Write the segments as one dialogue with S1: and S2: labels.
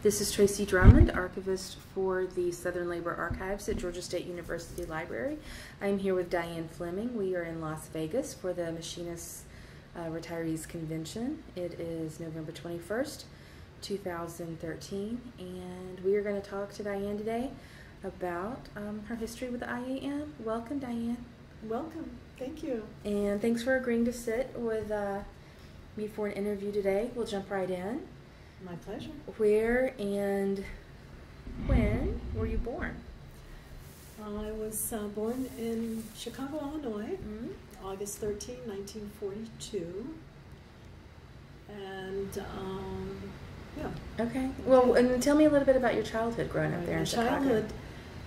S1: This is Tracy Drummond, archivist for the Southern Labor Archives at Georgia State University Library. I'm here with Diane Fleming. We are in Las Vegas for the Machinists uh, Retirees Convention. It is November 21st, 2013, and we are going to talk to Diane today about um, her history with the IAM. Welcome, Diane.
S2: Welcome. Thank you.
S1: And thanks for agreeing to sit with uh, me for an interview today. We'll jump right in.
S2: My pleasure.
S1: Where and when were you born?
S2: I was uh, born in Chicago, Illinois,
S1: Mm-hmm.
S2: August 13, 1942. And, um, yeah.
S1: Okay. Well, and tell me a little bit about your childhood growing up
S2: My
S1: there in Chicago.
S2: childhood,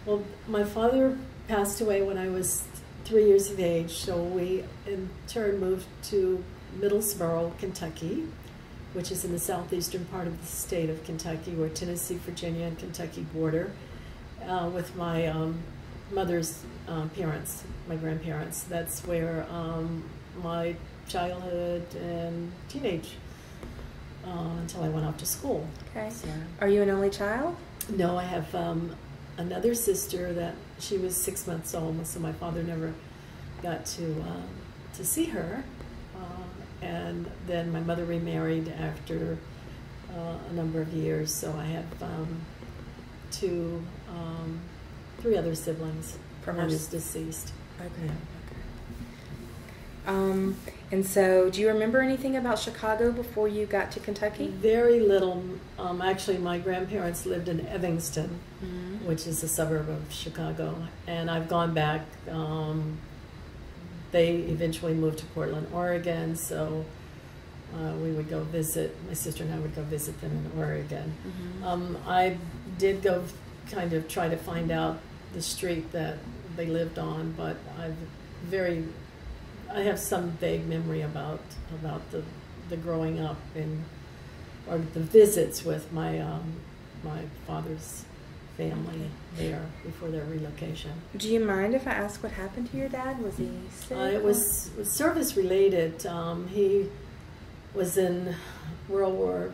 S2: well, my father passed away when I was three years of age, so we in turn moved to Middlesboro, Kentucky, which is in the southeastern part of the state of Kentucky, where Tennessee, Virginia, and Kentucky border, uh, with my um, mother's uh, parents, my grandparents. That's where um, my childhood and teenage uh, until I went off to school.
S1: Okay.
S2: So.
S1: Are you an only child?
S2: No, I have um, another sister that she was six months old, so my father never got to um, to see her. And then my mother remarried after uh, a number of years, so I have um, two, um, three other siblings.
S1: From
S2: One is deceased.
S1: Okay. Um, and so, do you remember anything about Chicago before you got to Kentucky?
S2: Very little. Um, actually, my grandparents lived in Evanston,
S1: Mm-hmm.
S2: which is a suburb of Chicago. And I've gone back. Um, they eventually moved to Portland, Oregon, so uh, we would go visit. My sister and I would go visit them in Oregon.
S1: Mm-hmm.
S2: Um, I did go kind of try to find out the street that they lived on, but I've very, I have some vague memory about about the the growing up and or the visits with my um, my father's family there before their relocation.
S1: Do you mind if I ask what happened to your dad? Was he sick?
S2: Uh, it was, was service related. Um, he was in World War,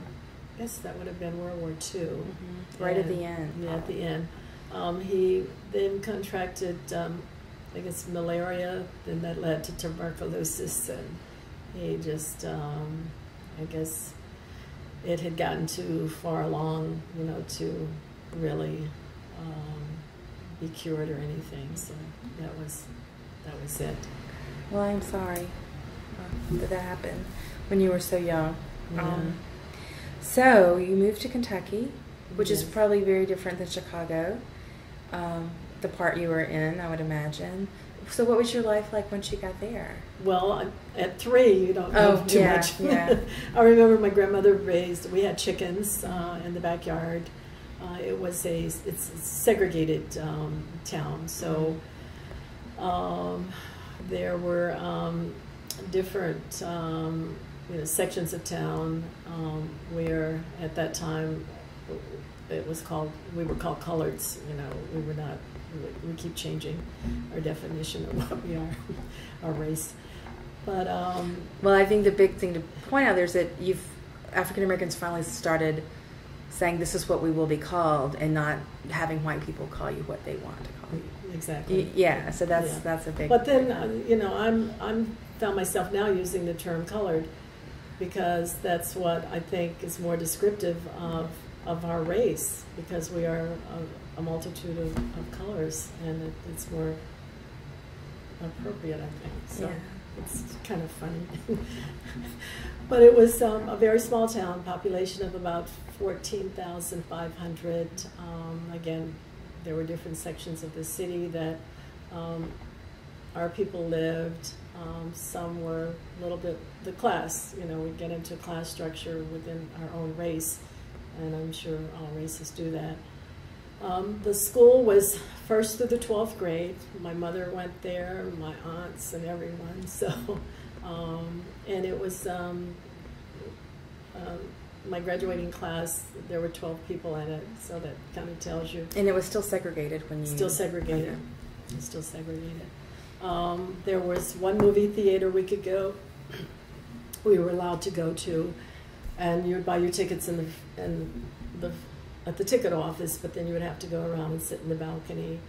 S2: I guess that would have been World War II.
S1: Mhm. right at the end.
S2: Yeah, at the end. Um, he then contracted, um, I guess, malaria, then that led to tuberculosis, and he just, um, I guess, it had gotten too far along, you know, to really um, be cured or anything. So that was that was it.
S1: Well, I'm sorry uh, that that happened when you were so young. Um, so you moved to Kentucky, which is probably very different than Chicago. Um, the part you were in, I would imagine. So, what was your life like once you got there?
S2: Well, at three, you don't
S1: Oh,
S2: know too
S1: yeah,
S2: much.
S1: yeah.
S2: I remember my grandmother raised. We had chickens uh, in the backyard. Uh, it was a it's a segregated um, town, so um, there were um, different um, you know, sections of town um, where at that time it was called we were called coloreds. You know, we were not. We, keep changing our definition of what we are, our race. But um,
S1: Well, I think the big thing to point out there is that you've African Americans finally started saying this is what we will be called, and not having white people call you what they want to call you.
S2: exactly.
S1: Y- Yeah, so that's
S2: Yeah.
S1: that's a big.
S2: But then, uh, you know, I'm I'm found myself now using the term colored because that's what I think is more descriptive of of our race because we are a, a multitude of, of colors and it, it's more appropriate, I think. So
S1: Yeah.
S2: It's kind of funny. but it was um, a very small town, population of about 14,500. Um, again, there were different sections of the city that um, our people lived. Um, some were a little bit the class. You know, we get into class structure within our own race, and I'm sure all races do that. Um, the school was first through the 12th grade. My mother went there, my aunts, and everyone. So, um, and it was um, um, my graduating class. There were 12 people in it, so that kind of tells you
S1: and it was still segregated when you
S2: Still segregated.
S1: Okay.
S2: Still segregated. Um, there was one movie theater we could go. We were allowed to go to, and you would buy your tickets in the in the at the ticket office, but then you would have to go around and sit in the balcony,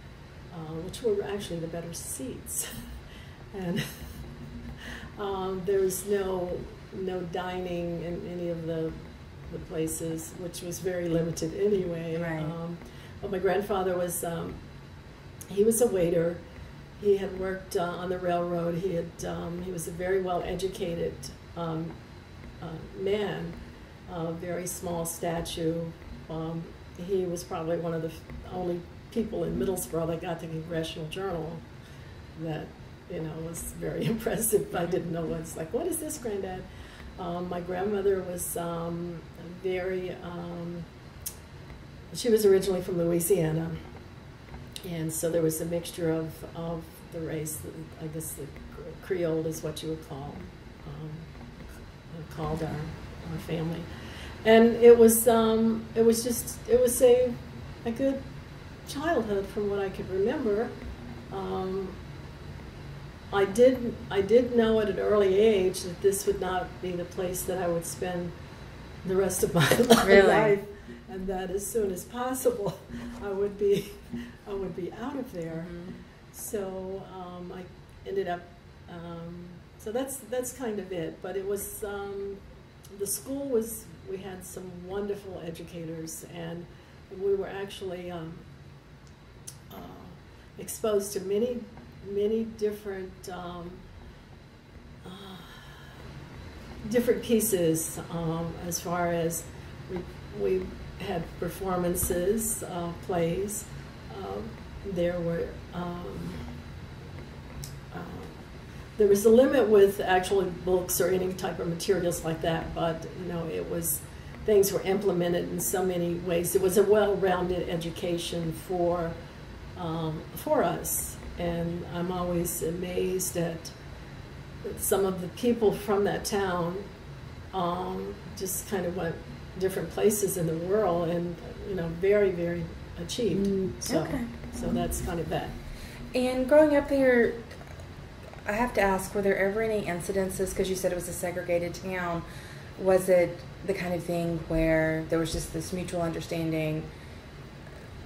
S2: uh, which were actually the better seats. and um, there was no no dining in any of the the places, which was very limited anyway.
S1: Right.
S2: Um, but my grandfather was um, he was a waiter. He had worked uh, on the railroad. He had um, he was a very well educated um, uh, man, a very small statue. Um, he was probably one of the only people in Middlesboro that got the Congressional Journal. That you know was very impressive. I didn't know what it's like. What is this, Granddad? Um, my grandmother was um, very. Um, she was originally from Louisiana, and so there was a mixture of, of the race. I guess the Creole is what you would call um, called our, our family, and it was um, it was just it was a a good childhood from what I could remember. Um, I did I did know at an early age that this would not be the place that I would spend the rest of my
S1: Really?
S2: life, and that as soon as possible I would be I would be out of there.
S1: Mhm.
S2: So um, I ended up. Um, so that's that's kind of it. But it was um, the school was we had some wonderful educators, and we were actually um, uh, exposed to many many different um, uh, different pieces um, as far as we, we had performances, uh, plays. Um, there were um, uh, there was a limit with actually books or any type of materials like that, but you know it was things were implemented in so many ways. It was a well-rounded education for um, for us, and I'm always amazed at some of the people from that town. Um, just kind of went different places in the world, and you know, very, very achieved.
S1: Mm,
S2: So,
S1: okay.
S2: so that's kind of that.
S1: And growing up there, I have to ask: Were there ever any incidences? Because you said it was a segregated town. Was it the kind of thing where there was just this mutual understanding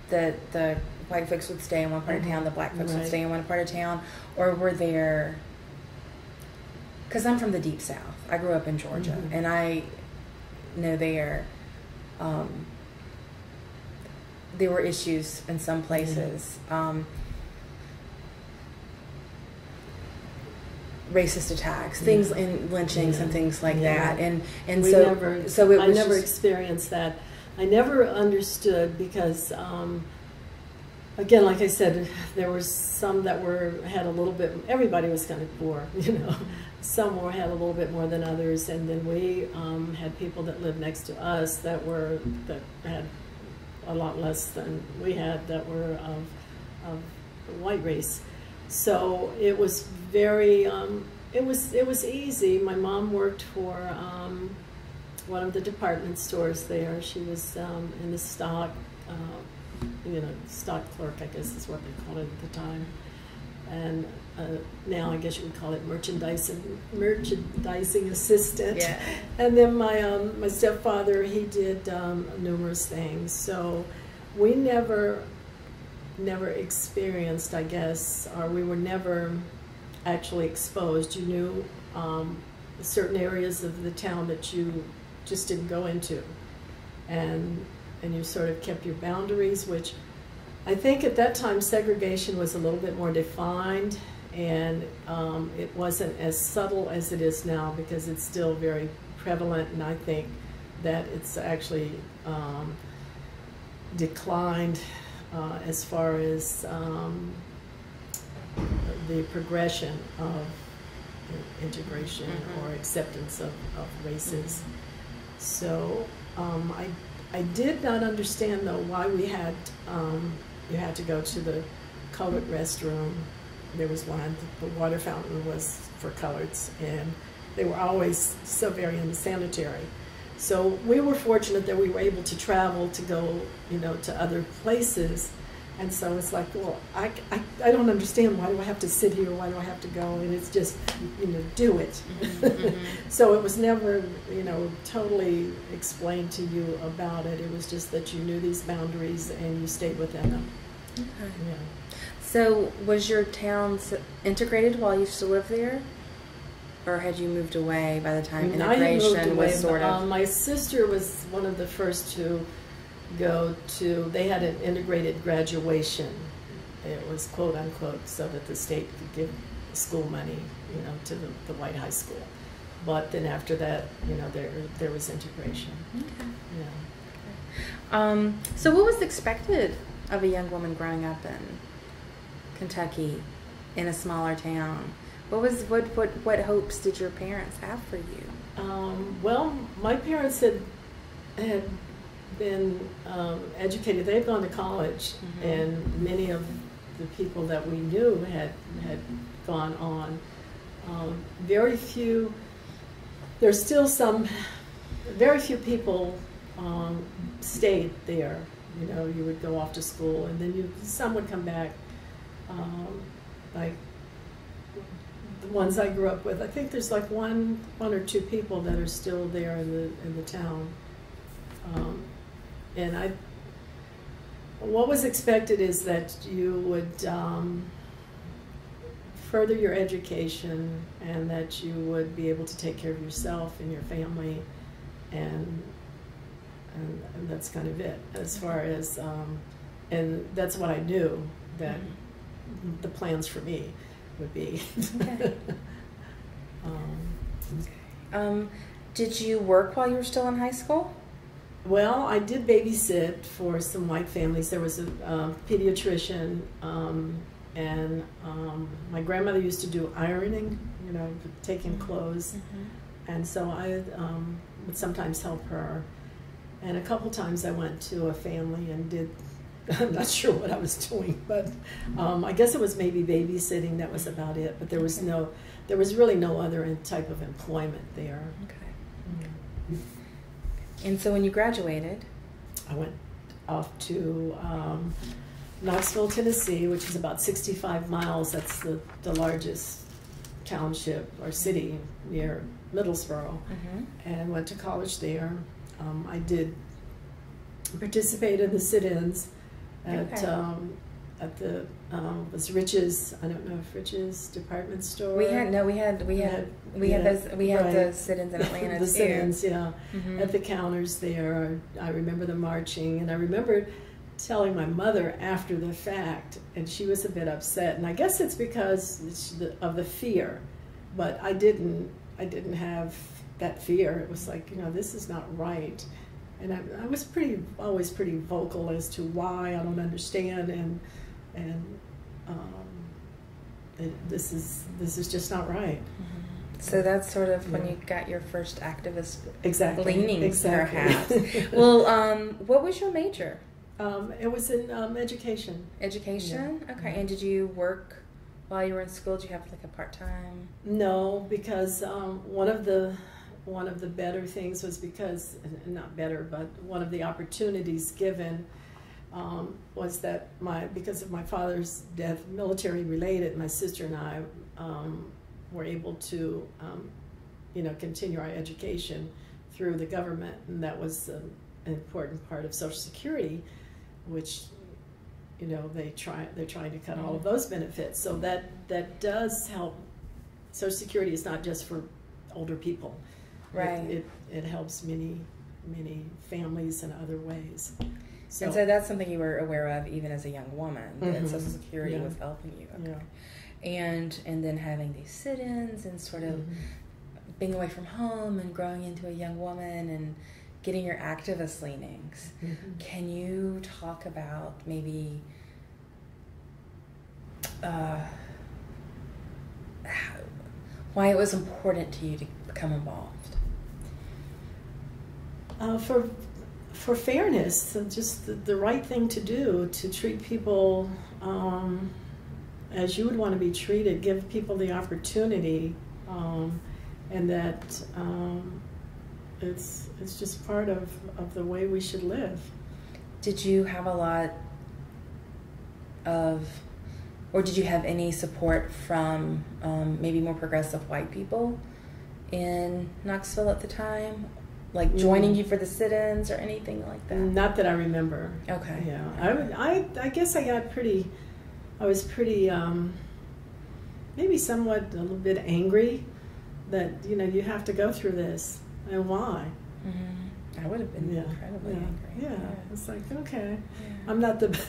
S1: that the white folks would stay in one part of
S2: Mhm.
S1: town, the black folks would stay in one part of town, or were there? Because I'm from the deep south. I grew up in Georgia,
S2: Mhm.
S1: and I know there. Um, there were issues in some places. Um, racist attacks, things
S2: Yeah.
S1: in lynchings and things like
S2: Yeah.
S1: that, and and
S2: we
S1: so
S2: never,
S1: so it
S2: I never
S1: just-
S2: experienced that. I never understood because, um, again, like I said, there were some that were had a little bit. Everybody was kind of poor, you know. Some were had a little bit more than others, and then we um, had people that lived next to us that were that had a lot less than we had that were of of white race. So it was very. Um, it was it was easy. My mom worked for um, one of the department stores there. She was um, in the stock, uh, you know, stock clerk, I guess is what they called it at the time. And uh, now I guess you would call it merchandising merchandising assistant.
S1: Yeah.
S2: And then my um, my stepfather, he did um, numerous things. So we never never experienced, I guess, or we were never actually exposed. You knew um, certain areas of the town that you just didn't go into, and and you sort of kept your boundaries, which I think at that time segregation was a little bit more defined, and um, it wasn't as subtle as it is now because it's still very prevalent, and I think that it's actually um, declined uh, as far as um, the progression of integration
S1: Mhm.
S2: or acceptance of, of races. So um, I, I did not understand though why we had um, you had to go to the colored restroom. There was one. The water fountain was for coloreds, and they were always so very unsanitary. So we were fortunate that we were able to travel to go, you know, to other places. And so it's like, well, I, I, I don't understand. Why do I have to sit here? Why do I have to go? And it's just, you know, do it.
S1: Mhm.
S2: so it was never, you know, totally explained to you about it. It was just that you knew these boundaries and you stayed within them.
S1: Okay.
S2: Yeah.
S1: So, was your town integrated while you still lived there, or had you moved away by the time integration was sort of?
S2: um, my sister was one of the first to go to. They had an integrated graduation. It was quote unquote so that the state could give school money, you know, to the, the white high school. But then after that, you know, there there was integration.
S1: Okay.
S2: Yeah.
S1: Um, so, what was expected of a young woman growing up in Kentucky, in a smaller town? What was what what what hopes did your parents have for you?
S2: Um, well, my parents had had been um, educated. They had gone to college,
S1: Mhm.
S2: and many of the people that we knew had had gone on. Um, very few. There's still some. Very few people um, stayed there. You know, you would go off to school, and then you some would come back. Um, like the ones I grew up with. I think there's like one, one or two people that are still there in the in the town. Um, and I, what was expected is that you would um, further your education and that you would be able to take care of yourself and your family, and and, and that's kind of it as far as um, and that's what I knew that the plans for me would be.
S1: Okay.
S2: um,
S1: Um, did you work while you were still in high school?
S2: well, I did babysit for some white families. There was a uh, pediatrician, um, and um, my grandmother used to do ironing, you know, taking clothes. And so I um, would sometimes help her. And a couple times I went to a family and did, I'm not sure what I was doing, but um, I guess it was maybe babysitting, that was about it. But there was
S1: Okay.
S2: no, there was really no other type of employment there.
S1: Okay. And so, when you graduated,
S2: I went off to um, Knoxville, Tennessee, which is about 65 miles. That's the, the largest township or city near Middlesboro.
S1: mm-hmm.
S2: and went to college there. Um, I did participate in the sit-ins at
S1: Okay.
S2: um, at the um, was Rich's. I don't know if Rich's department store.
S1: we had no, we had we had we had those we had
S2: right.
S1: those sit-ins in Atlanta
S2: the sit-ins, yeah,
S1: Mhm.
S2: at the counters there. I remember the marching, and I remember telling my mother after the fact, and she was a bit upset. And I guess it's because of the fear, but I didn't. I didn't have that fear. It was like you know this is not right, and I, I was pretty always pretty vocal as to why I don't understand and and. Um, it, this is this is just not right.
S1: Mhm. So that's sort of when you got your first activist
S2: Exactly.
S1: leanings,
S2: exactly.
S1: perhaps. well, um, what was your major?
S2: um, it was in um, education.
S1: Education.
S2: Yeah.
S1: Okay. And did you work while you were in school? Did you have like a part time?
S2: No, because um, one of the one of the better things was because not better, but one of the opportunities given um, was that my because of my father's death, military related, my sister and I um, were able to um, you know continue our education through the government, and that was um, an important part of Social Security, which you know they try they're trying to cut all of those benefits. So that that does help. Social Security is not just for older people. It-
S1: Right.
S2: It, it, helps many many families in other ways. So,
S1: and so that's something you were aware of even as a young woman that
S2: Mhm.
S1: Social Security
S2: Yeah.
S1: was helping you. Okay.
S2: yeah.
S1: And and then having these sit-ins and sort of
S2: Mhm.
S1: being away from home and growing into a young woman and getting your activist leanings.
S2: Mhm.
S1: Can you talk about maybe uh, how, why it was important to you to become involved?
S2: Uh, for for fairness, just the, the right thing to do to treat people um, as you would want to be treated, give people the opportunity, um, and that um, it's it's just part of, of the way we should live.
S1: Did you have a lot of, or did you have any support from um, maybe more progressive white people in Knoxville at the time? Like joining
S2: Mm.
S1: you for the sit ins or anything like that?
S2: Not that I remember.
S1: Okay.
S2: Yeah, I, would- I, I guess I got pretty, I was pretty, um, maybe somewhat a little bit angry that, you know, you have to go through this and why.
S1: hmm I would have been
S2: Yeah.
S1: incredibly
S2: yeah.
S1: angry.
S2: Yeah. It's like, okay.
S1: Yeah.
S2: I'm not the,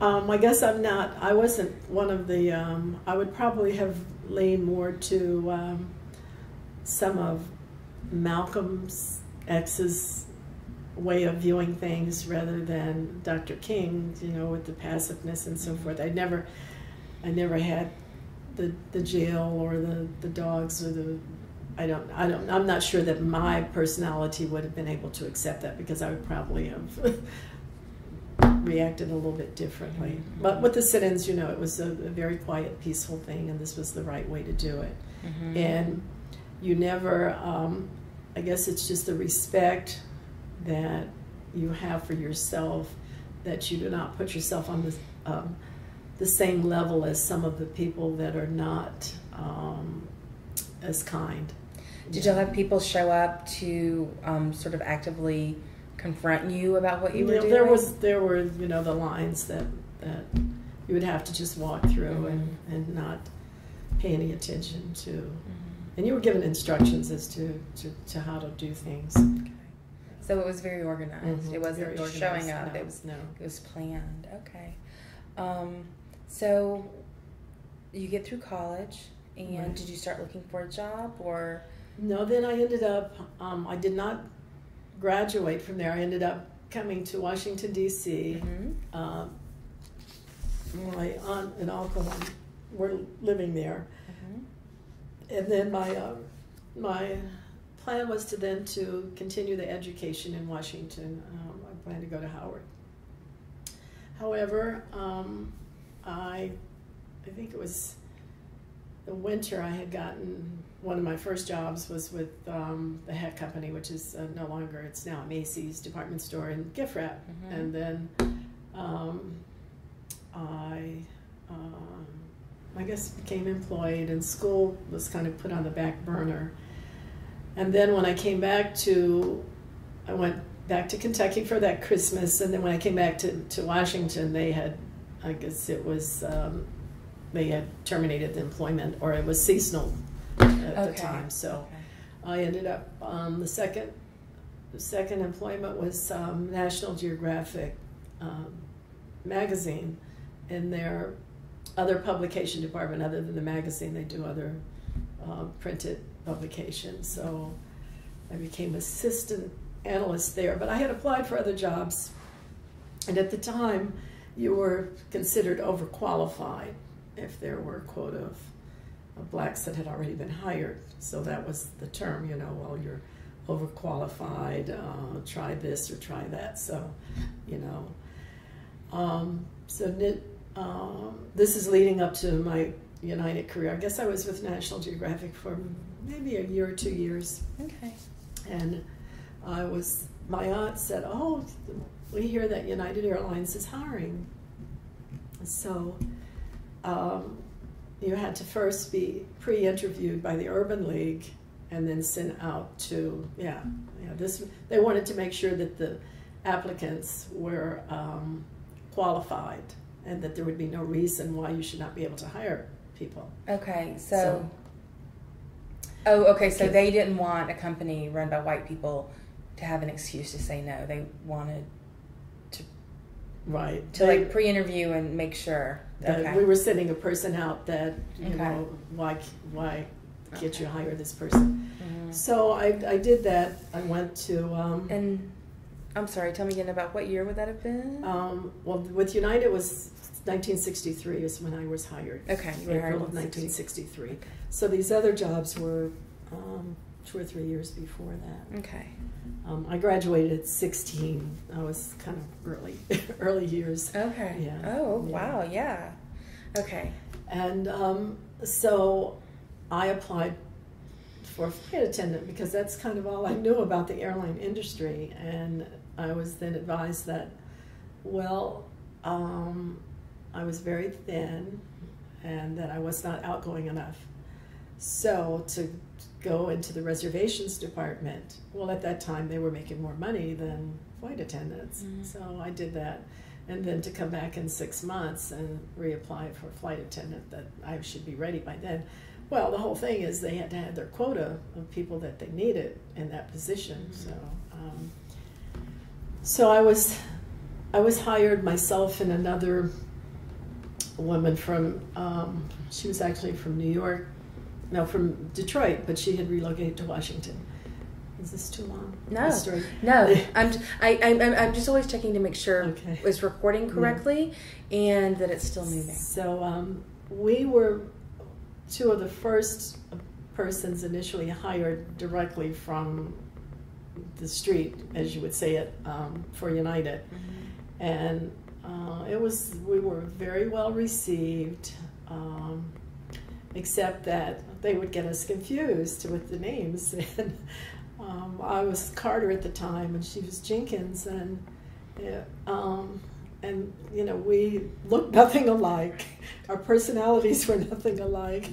S2: um, I guess I'm not, I wasn't one of the, um, I would probably have leaned more to um, some of Malcolm's X's way of viewing things rather than Dr. King, you know, with the passiveness and so forth. I never, I never had the, the jail or the, the dogs or the, I don't, I don't, I'm not sure that my personality would have been able to accept that because I would probably have reacted a little bit differently. But with the sit-ins, you know, it was a, a very quiet, peaceful thing, and this was the right way to do it.
S1: Mhm.
S2: And you never, um, I guess it's just the respect that you have for yourself that you do not put yourself on the um, the same level as some of the people that are not um, as kind.
S1: Did y'all have people show up to um, sort of actively confront you about what you were
S2: know,
S1: doing?
S2: there was there were you know the lines that that you would have to just walk through and, and not pay any attention to
S1: Mhm.
S2: And you were given instructions as to, to, to how to do things
S1: Okay. So it was very organized.
S2: Mhm,
S1: It wasn't
S2: very
S1: showing up.
S2: No,
S1: It was
S2: no
S1: it was planned. Okay. Um, so you get through college, and
S2: Right.
S1: did you start looking for a job or?
S2: no then i ended up um, i did not graduate from there i ended up coming to washington d.c
S1: Mhm.
S2: um, my aunt and uncle were living there. And then my um, my plan was to then to continue the education in Washington. Um, I planned to go to Howard. However, um, I I think it was the winter I had gotten one of my first jobs was with um, the Hecht Company, which is uh, no longer it's now Macy's department store and gift wrap,
S1: Mhm.
S2: and then um, I. Um, I guess became employed and school was kind of put on the back burner. And then when I came back to, I went back to Kentucky for that Christmas, and then when I came back to, to Washington, they had, I guess it was, um, they had terminated the employment, or it was seasonal at the time. So
S1: Okay.
S2: I ended up um, the second, the second employment was um, National Geographic um, magazine, in their other publication department other than the magazine. They do other uh, printed publications. So I became assistant analyst there. But I had applied for other jobs, and at the time, you were considered overqualified if there were a quota of, blacks that had already been hired. So that was the term, you know, well, you're overqualified, uh, try this or try that. So, you know. Um, so um, this is leading up to my United career. I guess I was with National Geographic for maybe a year or two years,
S1: Okay.
S2: and I was. My aunt said, "Oh, we hear that United Airlines is hiring." So, um, you had to first be pre-interviewed by the Urban League, and then sent out to yeah, yeah. This they wanted to make sure that the applicants were um, qualified and that there would be no reason why you should not be able to hire people.
S1: Okay. So.
S2: So-
S1: Oh, okay. So they didn't want a company run by white people to have an excuse to say no. They wanted to.
S2: Right.
S1: to like pre-interview and make sure.
S2: that
S1: Okay.
S2: we were sending a person out that you
S1: Okay.
S2: know why why can't
S1: Okay.
S2: you hire this person?
S1: Mhm.
S2: So I I did that. I went to um,
S1: And I'm sorry. Tell me again about what year would that have been?
S2: um, well with United it was 1963 is when I was hired.
S1: okay. You were hired
S2: April of 1963.
S1: Okay.
S2: So these other jobs were um, two or three years before that.
S1: Okay.
S2: Um, I graduated at 16. I was kind of early, early years.
S1: Okay.
S2: Yeah.
S1: Oh
S2: Yeah.
S1: wow. Yeah. Okay.
S2: And um, so I applied for a flight attendant because that's kind of all I knew about the airline industry. And I was then advised that, well, um, I was very thin and that I was not outgoing enough. So to go into the reservations department, well, at that time they were making more money than flight attendants. Mm-hmm. So I did that. And then to come back in six months and reapply for flight attendant, that I should be ready by then. Well, the whole thing is they had to have their quota of people that they needed in that position. Mm-hmm. So, um, so I was, I was hired myself and another woman from, um, she was actually from New York, no, from Detroit, but she had relocated to Washington. Is this too long?
S1: No, no. I'm I, I'm I'm just always checking to make sure
S2: okay.
S1: it's recording correctly yeah. and that it's still moving.
S2: So um, we were two of the first persons initially hired directly from the street, as you would say it, um, for United, mm-hmm. and uh, it was we were very well received, um, except that they would get us confused with the names. And um, I was Carter at the time, and she was Jenkins, and um, and you know we looked nothing alike. Our personalities were nothing alike,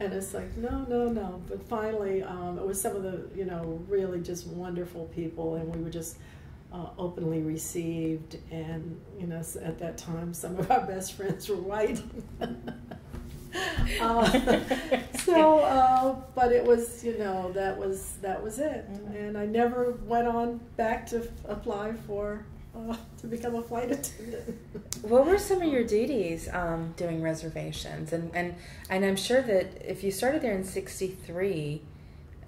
S2: and it's like no, no, no. But finally, um, it was some of the you know really just wonderful people, and we were just uh, openly received. And you know, at that time, some of our best friends were white. uh, so, uh, but it was, you know, that was that was it, mm-hmm. and I never went on back to apply for uh, to become a flight attendant.
S1: what were some of your duties um, doing reservations, and and and I'm sure that if you started there in '63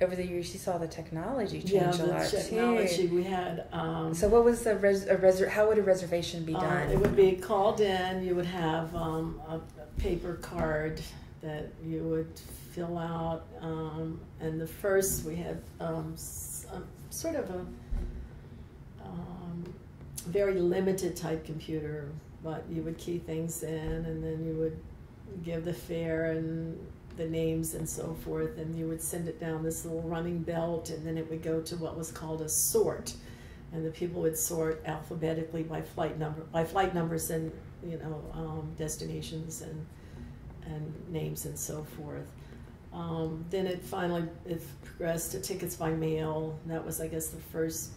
S1: over the years you saw the technology change
S2: yeah,
S1: a lot
S2: technology too. we had um,
S1: so what was the res- a res- how would a reservation be uh, done
S2: it would be called in you would have um, a, a, paper card that you would fill out um, and the first we had um, um, sort of a um, very limited type computer but you would key things in and then you would give the fare and the names and so forth, and you would send it down this little running belt, and then it would go to what was called a sort, and the people would sort alphabetically by flight number, by flight numbers and you know um, destinations and and names and so forth. Um, then it finally it progressed to tickets by mail. That was, I guess, the first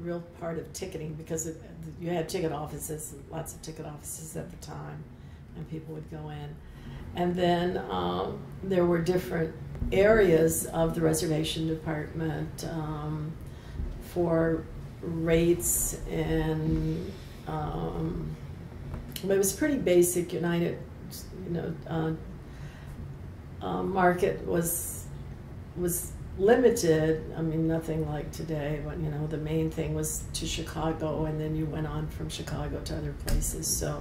S2: real part of ticketing because it, you had ticket offices, lots of ticket offices at the time, and people would go in. And then um, there were different areas of the reservation department um, for rates and um, it was pretty basic. United, you know, uh, uh, market was was limited. I mean, nothing like today. But you know, the main thing was to Chicago, and then you went on from Chicago to other places. So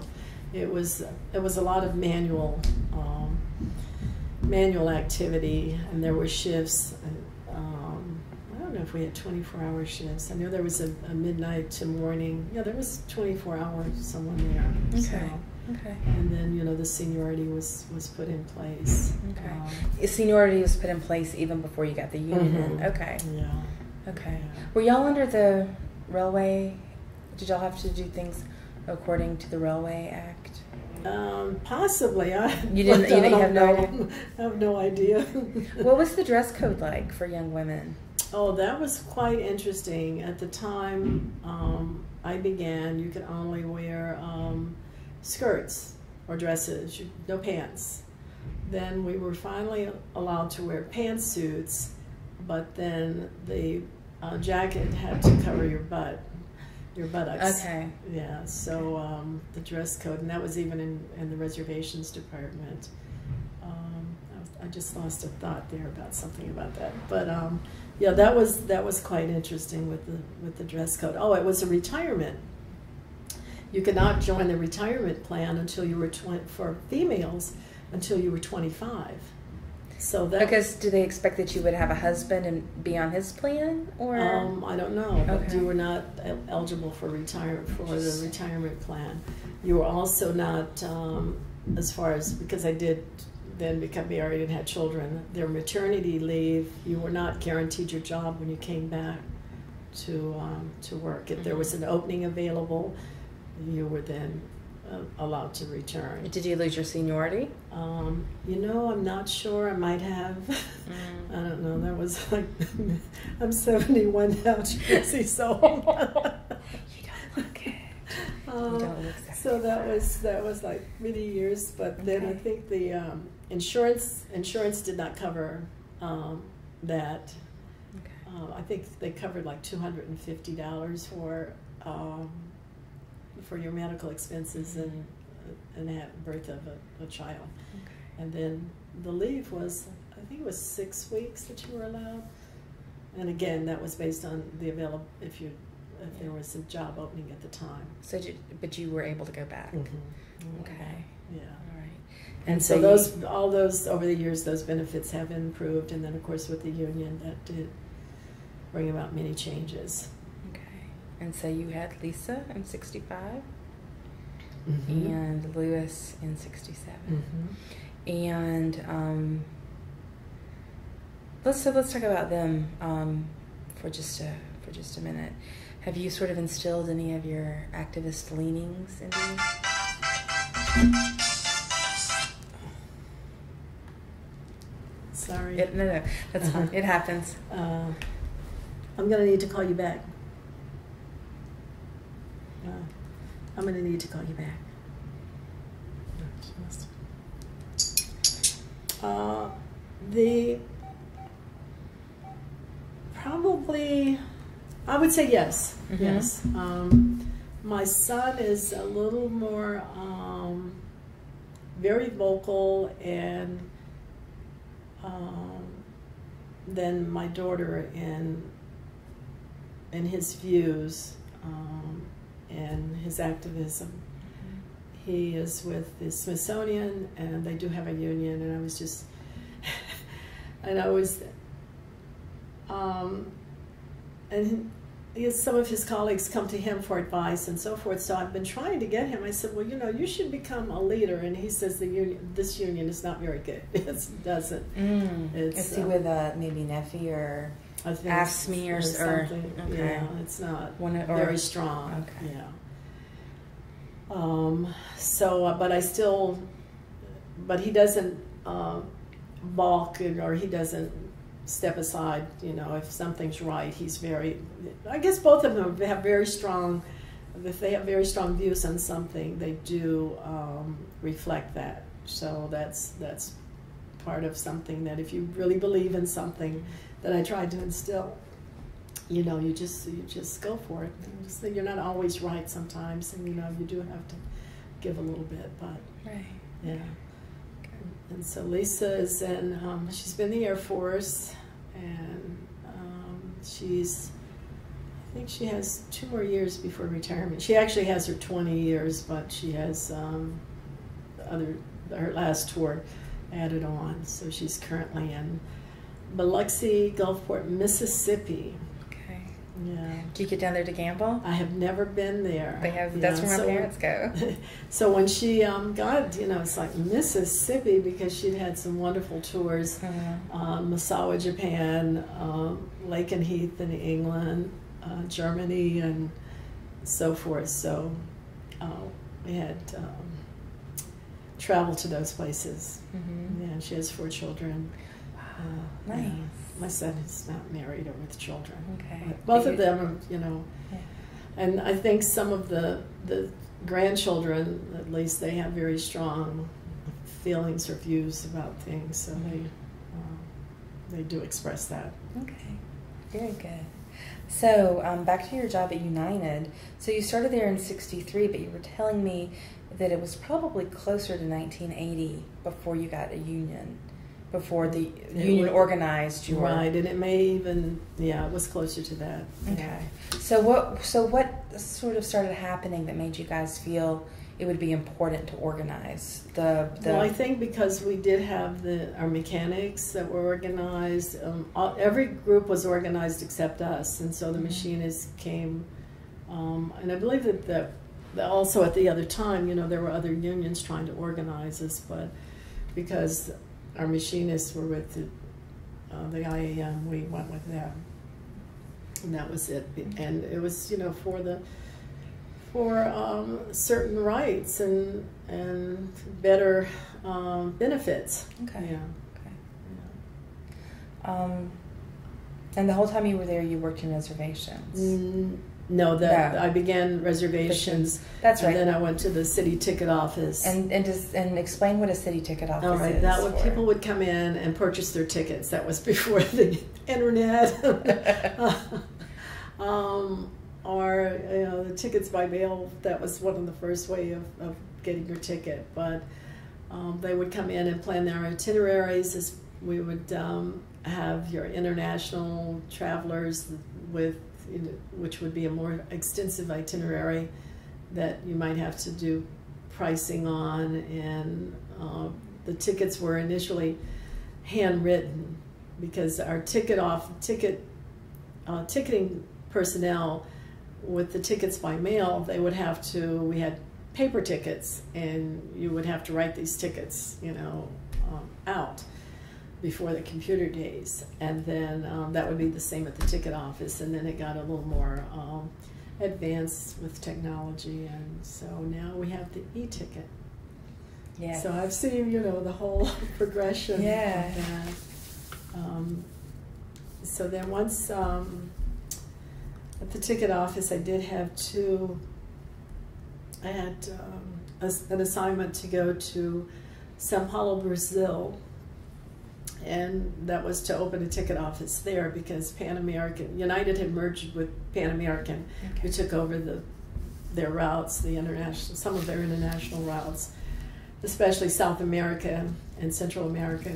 S2: it was it was a lot of manual um, manual activity, and there were shifts. Um, I don't know if we had 24-hour shifts. I know there was a, a, midnight to morning. Yeah, there was 24 hours someone there.
S1: Okay. So, Okay.
S2: And then you know the seniority was was put in place.
S1: Okay. Um, seniority was put in place even before you got the union. Mm-hmm. Okay.
S2: Yeah.
S1: Okay. Yeah. Were y'all under the railway? Did y'all have to do things according to the Railway Act?
S2: Um, possibly. I
S1: you didn't. You, didn't have no. Idea?
S2: I have no idea.
S1: what was the dress code like for young women?
S2: Oh, that was quite interesting. At the time um, I began, you could only wear um, skirts or dresses, no pants. Then we were finally allowed to wear pantsuits, but then the uh, jacket had to cover your butt your buttocks.
S1: Okay.
S2: Yeah. So um, the dress code, and that was even in, in the reservations department. Um, I, I, just lost a thought there about something about that, but um, yeah, that was that was quite interesting with the with the dress code. Oh, it was a retirement. You could not join the retirement plan until you were 20, for females until you were 25. So that
S1: because do they expect that you would have a husband and be on his plan, or
S2: um, I don't know. But okay. you were not eligible for retirement for the retirement plan. You were also not, um, as far as because I did then become married and had children. Their maternity leave, you were not guaranteed your job when you came back to um, to work. If there was an opening available, you were then uh, allowed to return.
S1: Did you lose your seniority?
S2: Um, you know, I'm not sure. I might have.
S1: Mm.
S2: I don't know. That was like I'm 71 now, Tracy. So
S1: you don't look it.
S2: um,
S1: You don't look
S2: so that was that was like many years. But then I think the um, insurance insurance did not cover um, that.
S1: Okay.
S2: Uh, I think they covered like two hundred and fifty dollars for um, for your medical expenses and and that birth of a, a child.
S1: Okay.
S2: And then the leave was, I think it was six weeks that you were allowed. And again, that was based on the available if you if there was a job opening at the time.
S1: So, did, but you were able to go back.
S2: Mm-hmm.
S1: Okay.
S2: Yeah.
S1: All right.
S2: And, so,
S1: you-
S2: those all those over the years, those benefits have improved, and then of course with the union, that did bring about many changes.
S1: Okay. And so you had Lisa in '65
S2: Mm-hmm.
S1: and Lewis in '67.
S2: Mm-hmm.
S1: And um, let's so let's talk about them um, for just a for just a minute. Have you sort of instilled any of your activist leanings into you?
S2: Sorry.
S1: It, no, no, that's fine.
S2: Uh-huh.
S1: It happens.
S2: Uh, I'm gonna need to call you back. Uh, I'm gonna need to call you back. Uh, the probably, I would say yes.
S1: Mhm.
S2: Yes. Um, my son is a little more um, very vocal and um, than my daughter in in his views um, and his activism. He is with the Smithsonian, and they do have a union. And I was just, and I was, um, and he, some of his colleagues come to him for advice and so forth. So I've been trying to get him. I said, well, you know, you should become a leader. And he says the union, this union is not very good. It doesn't.
S1: Mm.
S2: It's,
S1: Is he
S2: um,
S1: with uh, maybe Neffy or
S2: I think
S1: AFSCME or- or-
S2: something.
S1: okay.
S2: Yeah, it's not
S1: one or
S2: very strong.
S1: Okay.
S2: Yeah. Um, so, uh, but I still, but he doesn't uh, balk or he doesn't step aside. You know, if something's right, he's very. I guess both of them have very strong. If they have very strong views on something, they do um, reflect that. So that's that's part of something that if you really believe in something that I tried to instill, you know, you just you just go for it. Just, you're not always right sometimes, and you know you do have to give a little bit, but
S1: Right.
S2: yeah. And so Lisa is in. Um, she's been in the Air Force, and um, she's. I think she has two more years before retirement. She actually has her 20 years, but she has um, the other her last tour added on. So she's currently in Biloxi, Gulfport, Mississippi.
S1: Okay.
S2: Yeah.
S1: Do you get down there to gamble?
S2: I have never been there.
S1: They have. That's
S2: know,
S1: where my
S2: so-
S1: parents go.
S2: so when she um, got, you know, it's like Mississippi because she'd had some wonderful tours,
S1: Mhm.
S2: um, Misawa, Japan, um, Lakenheath in England, uh, Germany, and so forth. So uh, we had um, traveled to those places.
S1: Mhm.
S2: Yeah, she has four children.
S1: Nice.
S2: yeah. My son is not married or with children.
S1: Okay.
S2: But both of them are, you know,
S1: Yeah.
S2: and I think some of the the grandchildren, at least, they have very strong feelings or views about things, so they uh, they do express that.
S1: Okay, very good. So um, back to your job at United. So you started there in '63, but you were telling me that it was probably closer to 1980 before you got a union, before the union organized your.
S2: Right, and it may even yeah, it was closer to that.
S1: Okay. So what? So what sort of started happening that made you guys feel it would be important to organize the the?
S2: Well, I think because we did have the our mechanics that were organized. Um, all, every group was organized except us, and so the
S1: Mhm.
S2: machinists came. Um, and I believe that the, the also at the other time, you know, there were other unions trying to organize us, but because our machinists were with the, uh, the IAM, we went with them, and that was it. And it was, you know, for the for um, certain rights and and better um, benefits.
S1: Okay.
S2: Yeah.
S1: Okay.
S2: yeah.
S1: Um, and the whole time you were there, you worked in reservations.
S2: Mm, no, that
S1: No.
S2: I began reservations.
S1: That's right.
S2: And then I went to the city ticket office.
S1: and and just and explain what a city ticket office
S2: All right,
S1: is.
S2: that would people would come in and purchase their tickets. That was before the internet, um, or you know the tickets by mail. That was one of the first way of, of getting your ticket. But um, they would come in and plan their itineraries. As we would um, have your international travelers with, which would be a more extensive itinerary that you might have to do pricing on, and uh, the tickets were initially handwritten because our ticket off ticket uh, ticketing personnel with the tickets by mail they would have to we had paper tickets and you would have to write these tickets you know um, out before the computer days and then um, that would be the same at the ticket office and then it got a little more um, advanced with technology and so now we have the e-ticket
S1: Yeah.
S2: so I've seen, you know, the whole progression
S1: Yeah.
S2: of that. Um, so then once um, at the ticket office, I did have two. I had um, a- an assignment to go to Sao Paulo, Brazil, and that was to open a ticket office there because Pan American United had merged with Pan American,
S1: Okay.
S2: who took over the their routes, the international, some of their international routes especially South America and Central America.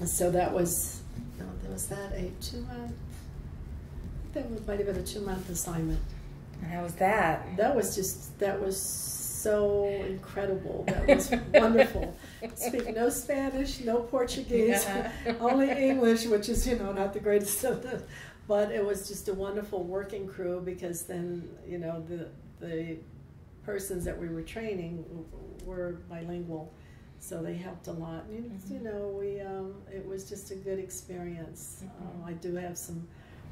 S2: And so that was, no, that was that a two month. That might have been a two month assignment.
S1: How was that?
S2: That was just that was so incredible. That was wonderful. Speak no Spanish, no Portuguese,
S1: Yeah.
S2: only English, which is you know not the greatest of the, but it was just a wonderful working crew because then you know the the persons that we were training were bilingual, so they helped a lot. And,
S1: Mhm.
S2: You know, we um, it was just a good experience.
S1: Mhm.
S2: Uh, I do have some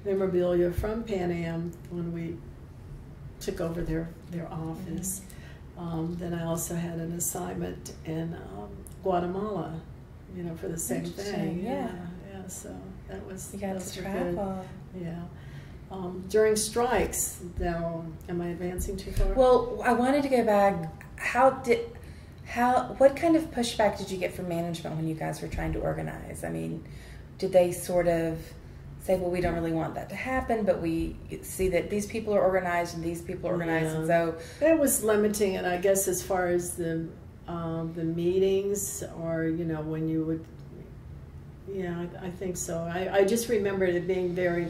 S2: memorabilia from Pan Am when we took over their their office. Um, then I also had an assignment in um, Guatemala, you know, for the same thing.
S1: yeah.
S2: yeah. So that was
S1: You got to
S2: were good.
S1: travel.
S2: Yeah. Um, during strikes, now, am I advancing too far?
S1: Well, I wanted to go back. How did how what kind of pushback did you get from management when you guys were trying to organize? I mean, did they sort of say, "Well, we don't really want that to happen, but we see that these people are organized and these people are organized, and so
S2: It was limiting, and I guess as far as the um, the meetings, or you know, when you would, yeah, I, I think so. I, I just remember it being very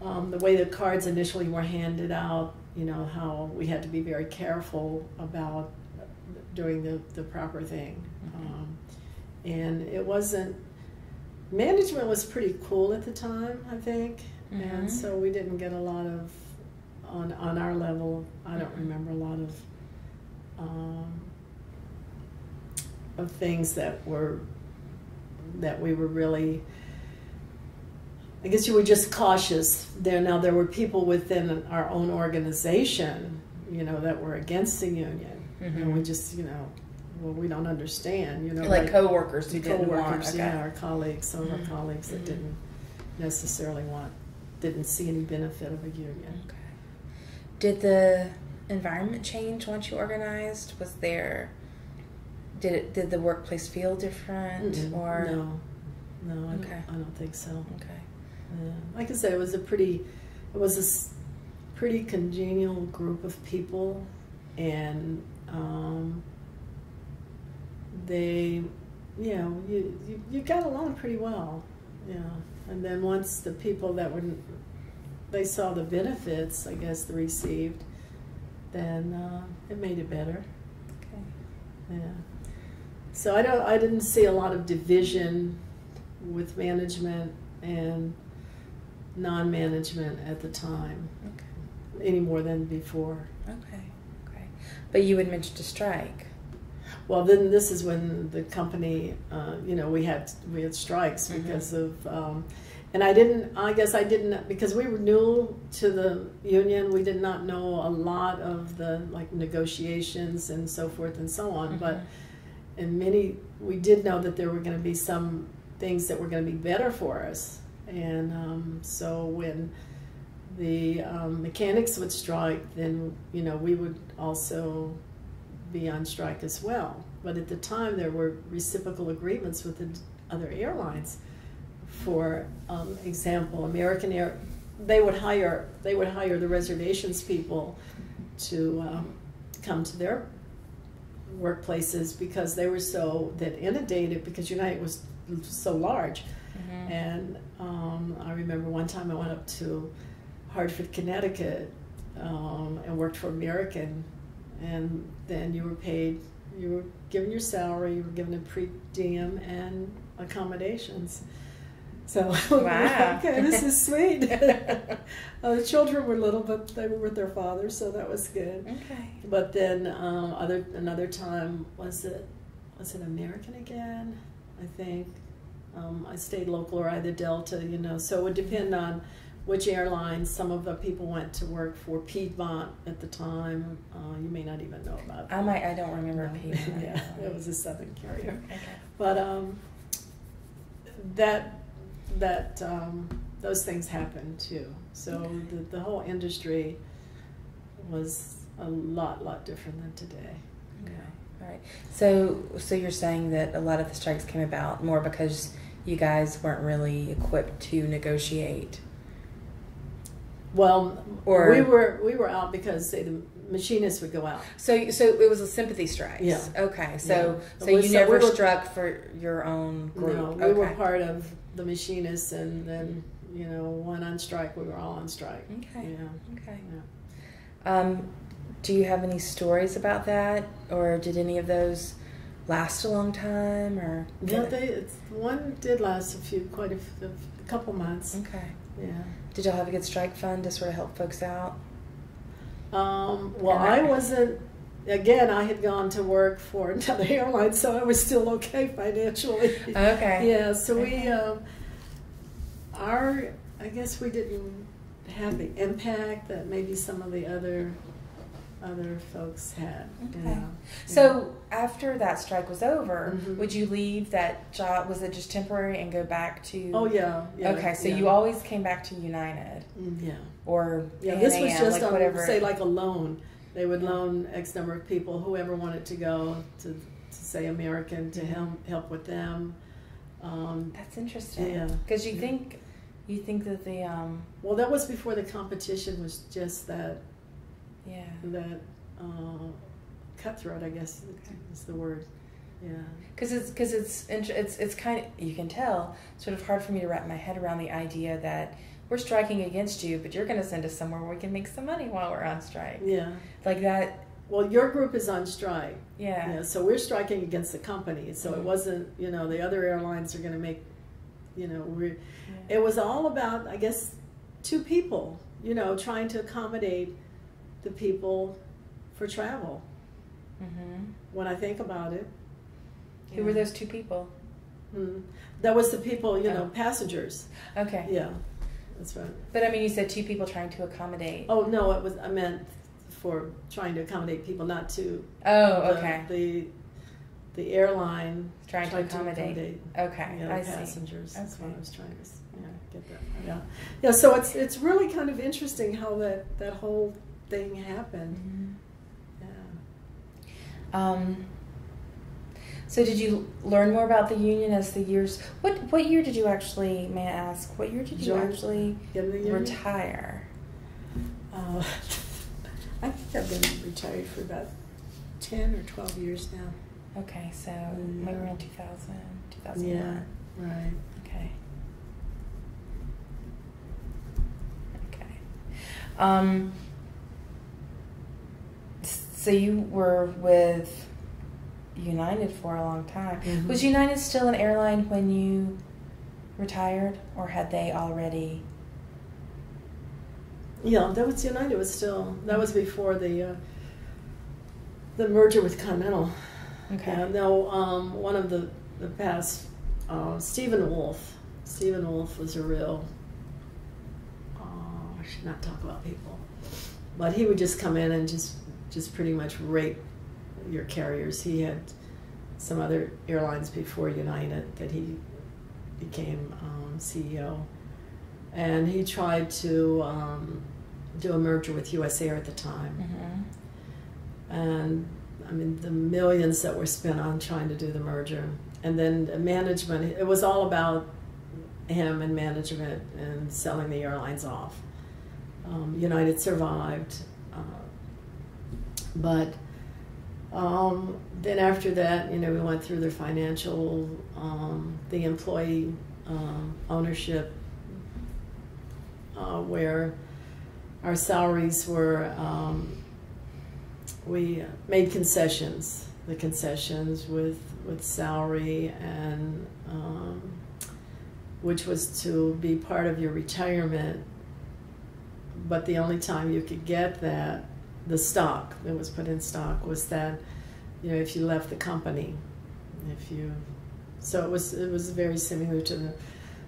S2: um, the way the cards initially were handed out. You know how we had to be very careful about doing the the proper thing, um, and it wasn't. Management was pretty cool at the time, I think,
S1: Mhm.
S2: and so we didn't get a lot of on on our level. I don't remember a lot of um, of things that were that we were really. I guess you were just cautious there. Now there were people within our own organization, you know, that were against the union, and we
S1: Mhm.
S2: just, you know, well, we don't understand, you know,
S1: like coworkers who didn't want.
S2: coworkers,
S1: Okay.
S2: yeah, our colleagues, some of our colleagues that
S1: Mhm.
S2: didn't necessarily want, didn't see any benefit of a union.
S1: Okay. Did the environment change once you organized? Was there did it did the workplace feel different
S2: Mm-mm.
S1: or
S2: no, no, I,
S1: Okay.
S2: don't, I don't think so.
S1: Okay.
S2: Yeah. Like I said, it was a pretty, it was a pretty congenial group of people, and um, they, you know, you, you you got along pretty well, yeah. And then once the people that were, they saw the benefits, I guess, they received, then uh, it made it better.
S1: Okay.
S2: Yeah. So I don't. I didn't see a lot of division with management and non-management at the time,
S1: Okay.
S2: any more than before.
S1: Okay. Okay. But you had mentioned a strike.
S2: Well, then this is when the company, uh, you know, we had we had strikes
S1: Mhm.
S2: because of, um, and I didn't. I guess I didn't because we were new to the union. We did not know a lot of the like negotiations and so forth and so on. But in many, we did know that there were going to be some things that were going to be better for us. And um, so when the um, mechanics would strike, then you know we would also be on strike as well. But at the time, there were reciprocal agreements with the other airlines. For um, example, American Air, they would hire they would hire the reservations people to um, come to their workplaces because they were so that inundated because United was so large.
S1: Mm-hmm.
S2: And um, I remember one time I went up to Hartford, Connecticut, um, and worked for American, and then you were paid. You were given your salary. You were given a pre diem and accommodations. So
S1: Wow.
S2: okay, this is sweet. uh, the children were little, but they were with their father, so that was good.
S1: Okay.
S2: But then um, other another time was it was it American again? I think um, I stayed local or either Delta, you know. So it would depend on which airlines. Some of the people went to work for Piedmont at the time. Uh, you may not even know about. That.
S1: I might. I don't remember
S2: No.
S1: Piedmont.
S2: yeah, it was a Southern carrier.
S1: Okay.
S2: But um, that that um, those things happened too. So
S1: Okay.
S2: the, the whole industry was a lot lot different than today.
S1: Okay. All right. So, so you're saying that a lot of the strikes came about more because you guys weren't really equipped to negotiate.
S2: Well,
S1: Or-
S2: we were we were out because say the machinists would go out.
S1: So, so it was a sympathy strike.
S2: Yeah.
S1: Okay. So,
S2: Yeah.
S1: so
S2: We-
S1: you
S2: so
S1: never
S2: we were-
S1: struck for your own group.
S2: No, we
S1: okay.
S2: were part of the machinists, and then you know one on strike. We were all on strike.
S1: Okay.
S2: Yeah.
S1: Okay.
S2: yeah.
S1: Um, do you have any stories about that, or did any of those last a long time, or?
S2: Yeah, they one did last a few, quite a couple months.
S1: Okay.
S2: Yeah.
S1: Did y'all have a good strike fund to sort of help folks out?
S2: Um, well, I
S1: I-
S2: wasn't. Again, I had gone to work for another airline, so I was still okay financially.
S1: Okay.
S2: Yeah. So we, um, our, I guess we didn't have the impact that maybe some of the other other folks had. you
S1: Okay.
S2: know.
S1: So after that strike was over,
S2: Mhm.
S1: would you leave that job? Was it just temporary and go back to?
S2: Oh yeah. yeah
S1: okay, so
S2: yeah.
S1: you always came back to United
S2: Mm, Yeah.
S1: or
S2: Yeah. This was just
S1: like
S2: on,
S1: whatever.
S2: say like a loan. They would loan X number of people, whoever wanted to go to, to say American to help help with them. Um,
S1: That's interesting.
S2: Yeah.
S1: Because you think you think that the um
S2: well, that was before the competition was just that
S1: yeah
S2: that uh, cutthroat. I guess is the word. Yeah.
S1: because it's because it's it's it's kind of you can tell sort of hard for me to wrap my head around the idea that we're striking against you, but you're going to send us somewhere where we can make some money while we're on strike.
S2: Yeah.
S1: Like that.
S2: Well, your group is on strike.
S1: Yeah.
S2: Yeah, so we're striking against the company. So it
S1: Mhm.
S2: wasn't, you know, the other airlines are going to make, you know, we
S1: Yeah.
S2: it was all about, I guess, two people, you know, trying to accommodate the people for travel.
S1: Mhm.
S2: When I think about it,
S1: Who were those two people?
S2: Mm. That was the people, you know,
S1: Oh.
S2: passengers.
S1: Okay.
S2: Yeah, that's right.
S1: But I mean, you said two people trying to accommodate.
S2: Oh no, it was I meant for trying to accommodate people, not to
S1: Oh,
S2: the,
S1: okay.
S2: the the airline
S1: Trying to
S2: tried
S1: accommodate. Okay,
S2: the other
S1: I see.
S2: passengers. That's what I was trying to yeah, get that. Yeah, yeah. So it's it's really kind of interesting how that that whole thing happened.
S1: Mhm. Um, so did you learn more about the union as the years? What what year did you actually? May I ask? What year did you actually
S2: Get the union?
S1: retire?
S2: Uh, I think I've been retired for about ten or twelve years now.
S1: Okay, so
S2: Mm.
S1: maybe around 2000, 2001.
S2: Yeah. Right.
S1: Okay. Okay. Um, so you were with United for a long time.
S2: Mhm.
S1: Was United still an airline when you retired, or had they already?
S2: Yeah, that was United was still that was before the uh, the merger with Continental.
S1: Okay.
S2: Yeah, no, um, one of the the past uh, Stephen Wolf Stephen Wolf was a real. Oh, I should not talk about people, but he would just come in and just just pretty much rate your carriers. He had some other airlines before United that he became um, CEO, and he tried to um, do a merger with US Air at the time,
S1: Mm-hmm.
S2: and I mean the millions that were spent on trying to do the merger, and then management. It was all about him and management and selling the airlines off. Um, United survived, but um, then after that, you know, we went through the financial, um, the employee um, ownership, uh, where our salaries were, um, we made concessions, the concessions with, with salary and, um, which was to be part of your retirement. But the only time you could get that, the stock that was put in stock, was that, you know, if you left the company, if you, so it was it was very similar to the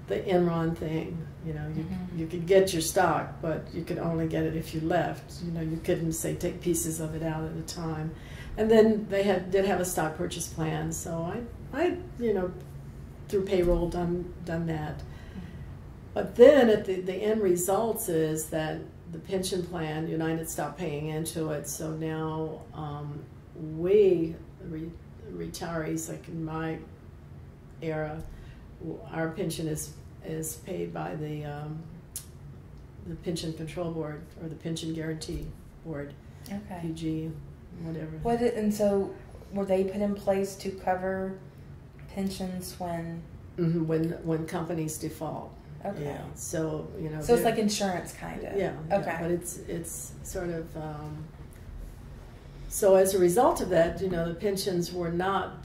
S2: the Enron thing. You know, you
S1: Mhm.
S2: you could get your stock, but you could only get it if you left. You know, you couldn't say take pieces of it out at a time. And then they had did have a stock purchase plan, so I I you know through payroll done done that. But then at the, the end results is that the pension plan, United stopped paying into it, so now um, we, re- retirees, like in my era, our pension is, is paid by the, um, the Pension Control Board or the Pension Guarantee Board,
S1: Okay.
S2: PG, whatever.
S1: What did, and so were they put in place to cover pensions when?
S2: Mhm, When, when companies default.
S1: Okay.
S2: Yeah, so, you know.
S1: So it's like insurance, kind of.
S2: Yeah. yeah,
S1: Okay.
S2: but it's it's sort of um, so as a result of that, you know, the pensions were not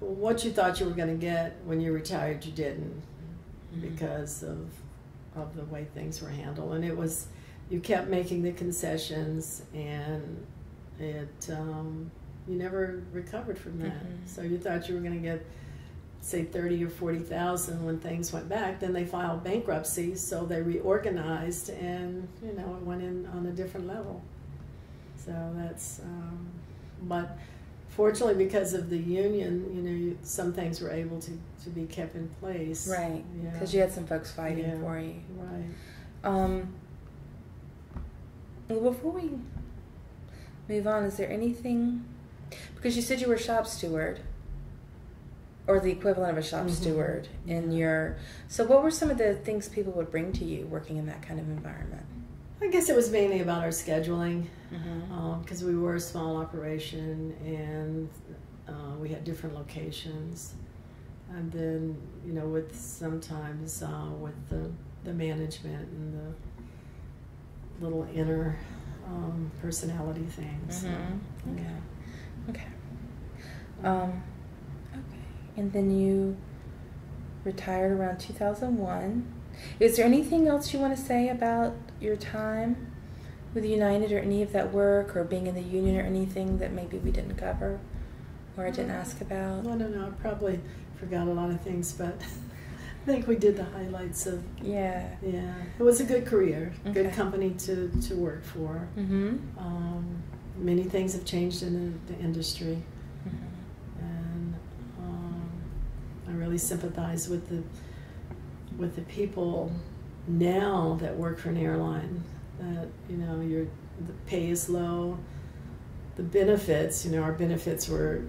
S2: what you thought you were going to get when you retired. You didn't
S1: Mhm.
S2: because of of the way things were handled, and it was you kept making the concessions, and it um, you never recovered from that.
S1: Mhm.
S2: So you thought you were going to get say 30 or 40,000 when things went back then they filed bankruptcy so they reorganized and you know it went in on a different level so that's um, but fortunately because of the union you know you, some things were able to, to be kept in place
S1: Right.
S2: yeah
S1: Because you had some folks fighting
S2: Yeah.
S1: for you.
S2: right
S1: Um, well, before we move on, is there anything? Because you said you were shop steward, or the equivalent of a shop
S2: Mhm.
S1: steward in your. So, what were some of the things people would bring to you working in that kind of environment?
S2: i guess it was mainly about our scheduling
S1: Mm-hmm.
S2: because we were a small operation and uh, we had different locations. And then, you know, with sometimes uh, with the, the management and the little inner um, personality things.
S1: Mm-hmm.
S2: Yeah.
S1: Okay. Okay. Um, okay. And then you retired around 2001. Is there anything else you want to say about your time with United or any of that work or being in the union or anything that maybe we didn't cover or I didn't ask about?
S2: I don't know, I probably forgot a lot of things, but I think we did the highlights of,
S1: Yeah.
S2: yeah. It was a good career, good company to, to work for.
S1: Mm-hmm.
S2: Um, many things have changed in the, the industry.
S1: mm-hmm.
S2: Really sympathize with the with the people now that work for an airline. That you know, your the pay is low. The benefits, you know, our benefits were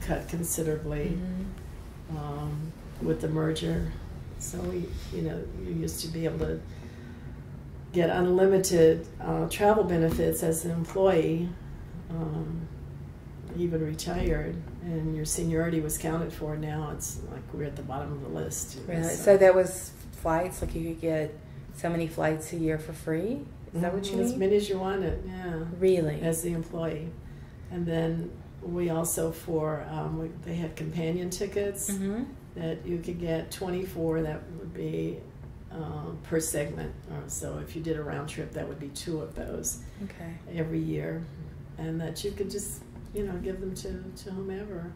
S2: cut considerably
S1: Mm-hmm.
S2: um, with the merger. So we, you know, you used to be able to get unlimited uh, travel benefits as an employee, um, even retired, and your seniority was counted for. Now it's like we're at the bottom of the list.
S1: Really? So that was flights, like you could get so many flights a year for free? Is that what you
S2: Mhm, As many as you wanted, yeah.
S1: Really?
S2: as the employee. And then we also for um, we, they had companion tickets
S1: Mm-hmm.
S2: that you could get 24 that would be um, per segment. Uh, so if you did a round trip, that would be two of those
S1: Okay.
S2: every year, and that you could just you know give them to to whomever.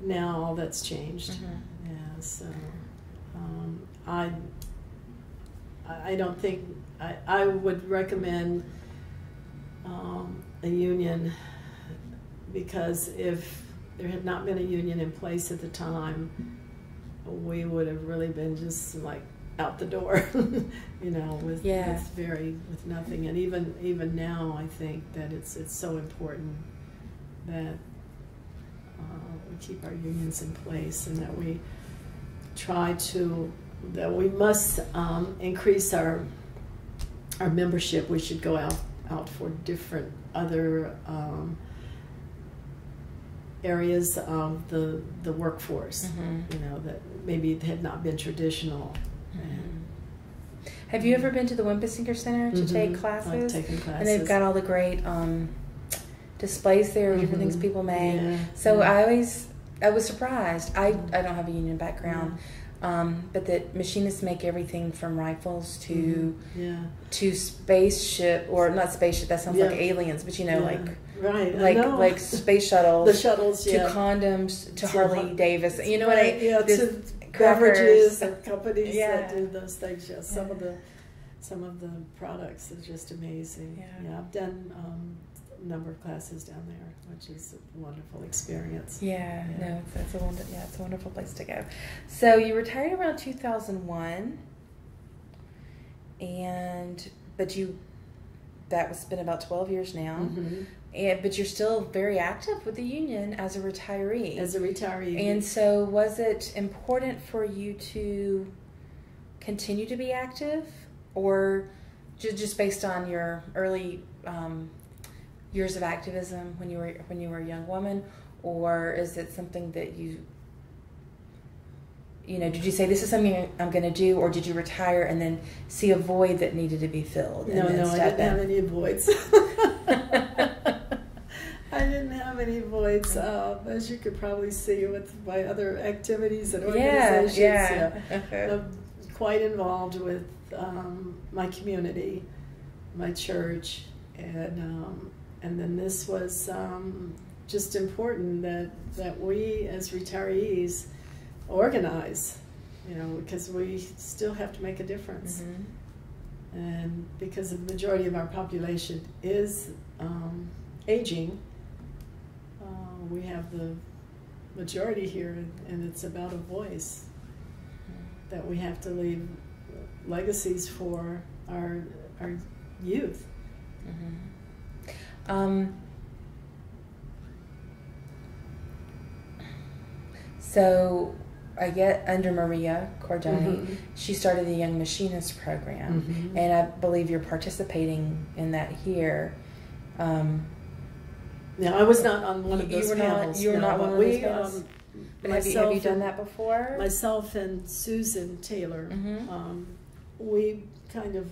S2: Now all that's changed.
S1: Mhm.
S2: Yeah. So. Um, I I don't think I, I would recommend um, a union because if there had not been a union in place at the time, we would have really been just like out the door, you know, with,
S1: Yeah.
S2: with very with nothing. And even even now, I think that it's it's so important that uh, we keep our unions in place and that we try to that we must um, increase our our membership. We should go out out for different other um, areas of the the workforce.
S1: Mhm.
S2: You know that maybe had not been traditional.
S1: Have you ever been to the Winpisinger Center to
S2: Mhm.
S1: take
S2: I've
S1: classes?
S2: taken classes.
S1: And they've got all the great um, displays there of different things people make.
S2: Yeah,
S1: So
S2: yeah.
S1: I always, I was surprised. I, I don't have a union background, um, but that machinists make everything from rifles to
S2: yeah.
S1: to spaceship or not spaceship. That sounds like aliens, but you know,
S2: Yeah.
S1: like
S2: right,
S1: like like space shuttles.
S2: the shuttles,
S1: to
S2: yeah.
S1: condoms to Harley
S2: har-
S1: Davis. You know what I?
S2: Right, yeah, to beverages and companies
S1: Yeah.
S2: that do those things. Yeah, some of the some of the products is just amazing.
S1: Yeah.
S2: I've done um, number of classes down there, which is a wonderful experience.
S1: Yeah,
S2: Yeah.
S1: no, it's, it's a wonder, yeah, it's a wonderful place to go. So you retired around two thousand one, and but you that was been about twelve years now,
S2: Mhm.
S1: and but you're still very active with the union as a retiree.
S2: As a retiree,
S1: and so, was it important for you to continue to be active, or ju- just based on your early um, years of activism when you were when you were a young woman, or is it something that you you know did you say this is something I'm going to do, or did you retire and then see a void that needed to be filled? and
S2: no, no, I didn't have any voids. I didn't have any voids, uh, as you could probably see with my other activities and
S1: yeah,
S2: organizations.
S1: yeah. Okay.
S2: I'm quite involved with um, my community, my church, and um, and then this was um, just important that that we as retirees organize, you know, because we still have to make a difference,
S1: Mhm.
S2: and because the majority of our population is um, aging, uh, we have the majority here, and, it's about a voice that we have to leave legacies for our our youth.
S1: Mhm. Um, so, I get under Maria Cordoni,
S2: Mhm.
S1: she started the Young Machinist Program,
S2: Mhm.
S1: and I believe you're participating in that here. Um,
S2: I was not on one of
S1: You
S2: those
S1: not-
S2: panels.
S1: you were
S2: no,
S1: not one of
S2: we,
S1: those panels?
S2: Um,
S1: but have you, have you done that before?
S2: Myself and Susan Taylor,
S1: Mhm.
S2: um, we kind of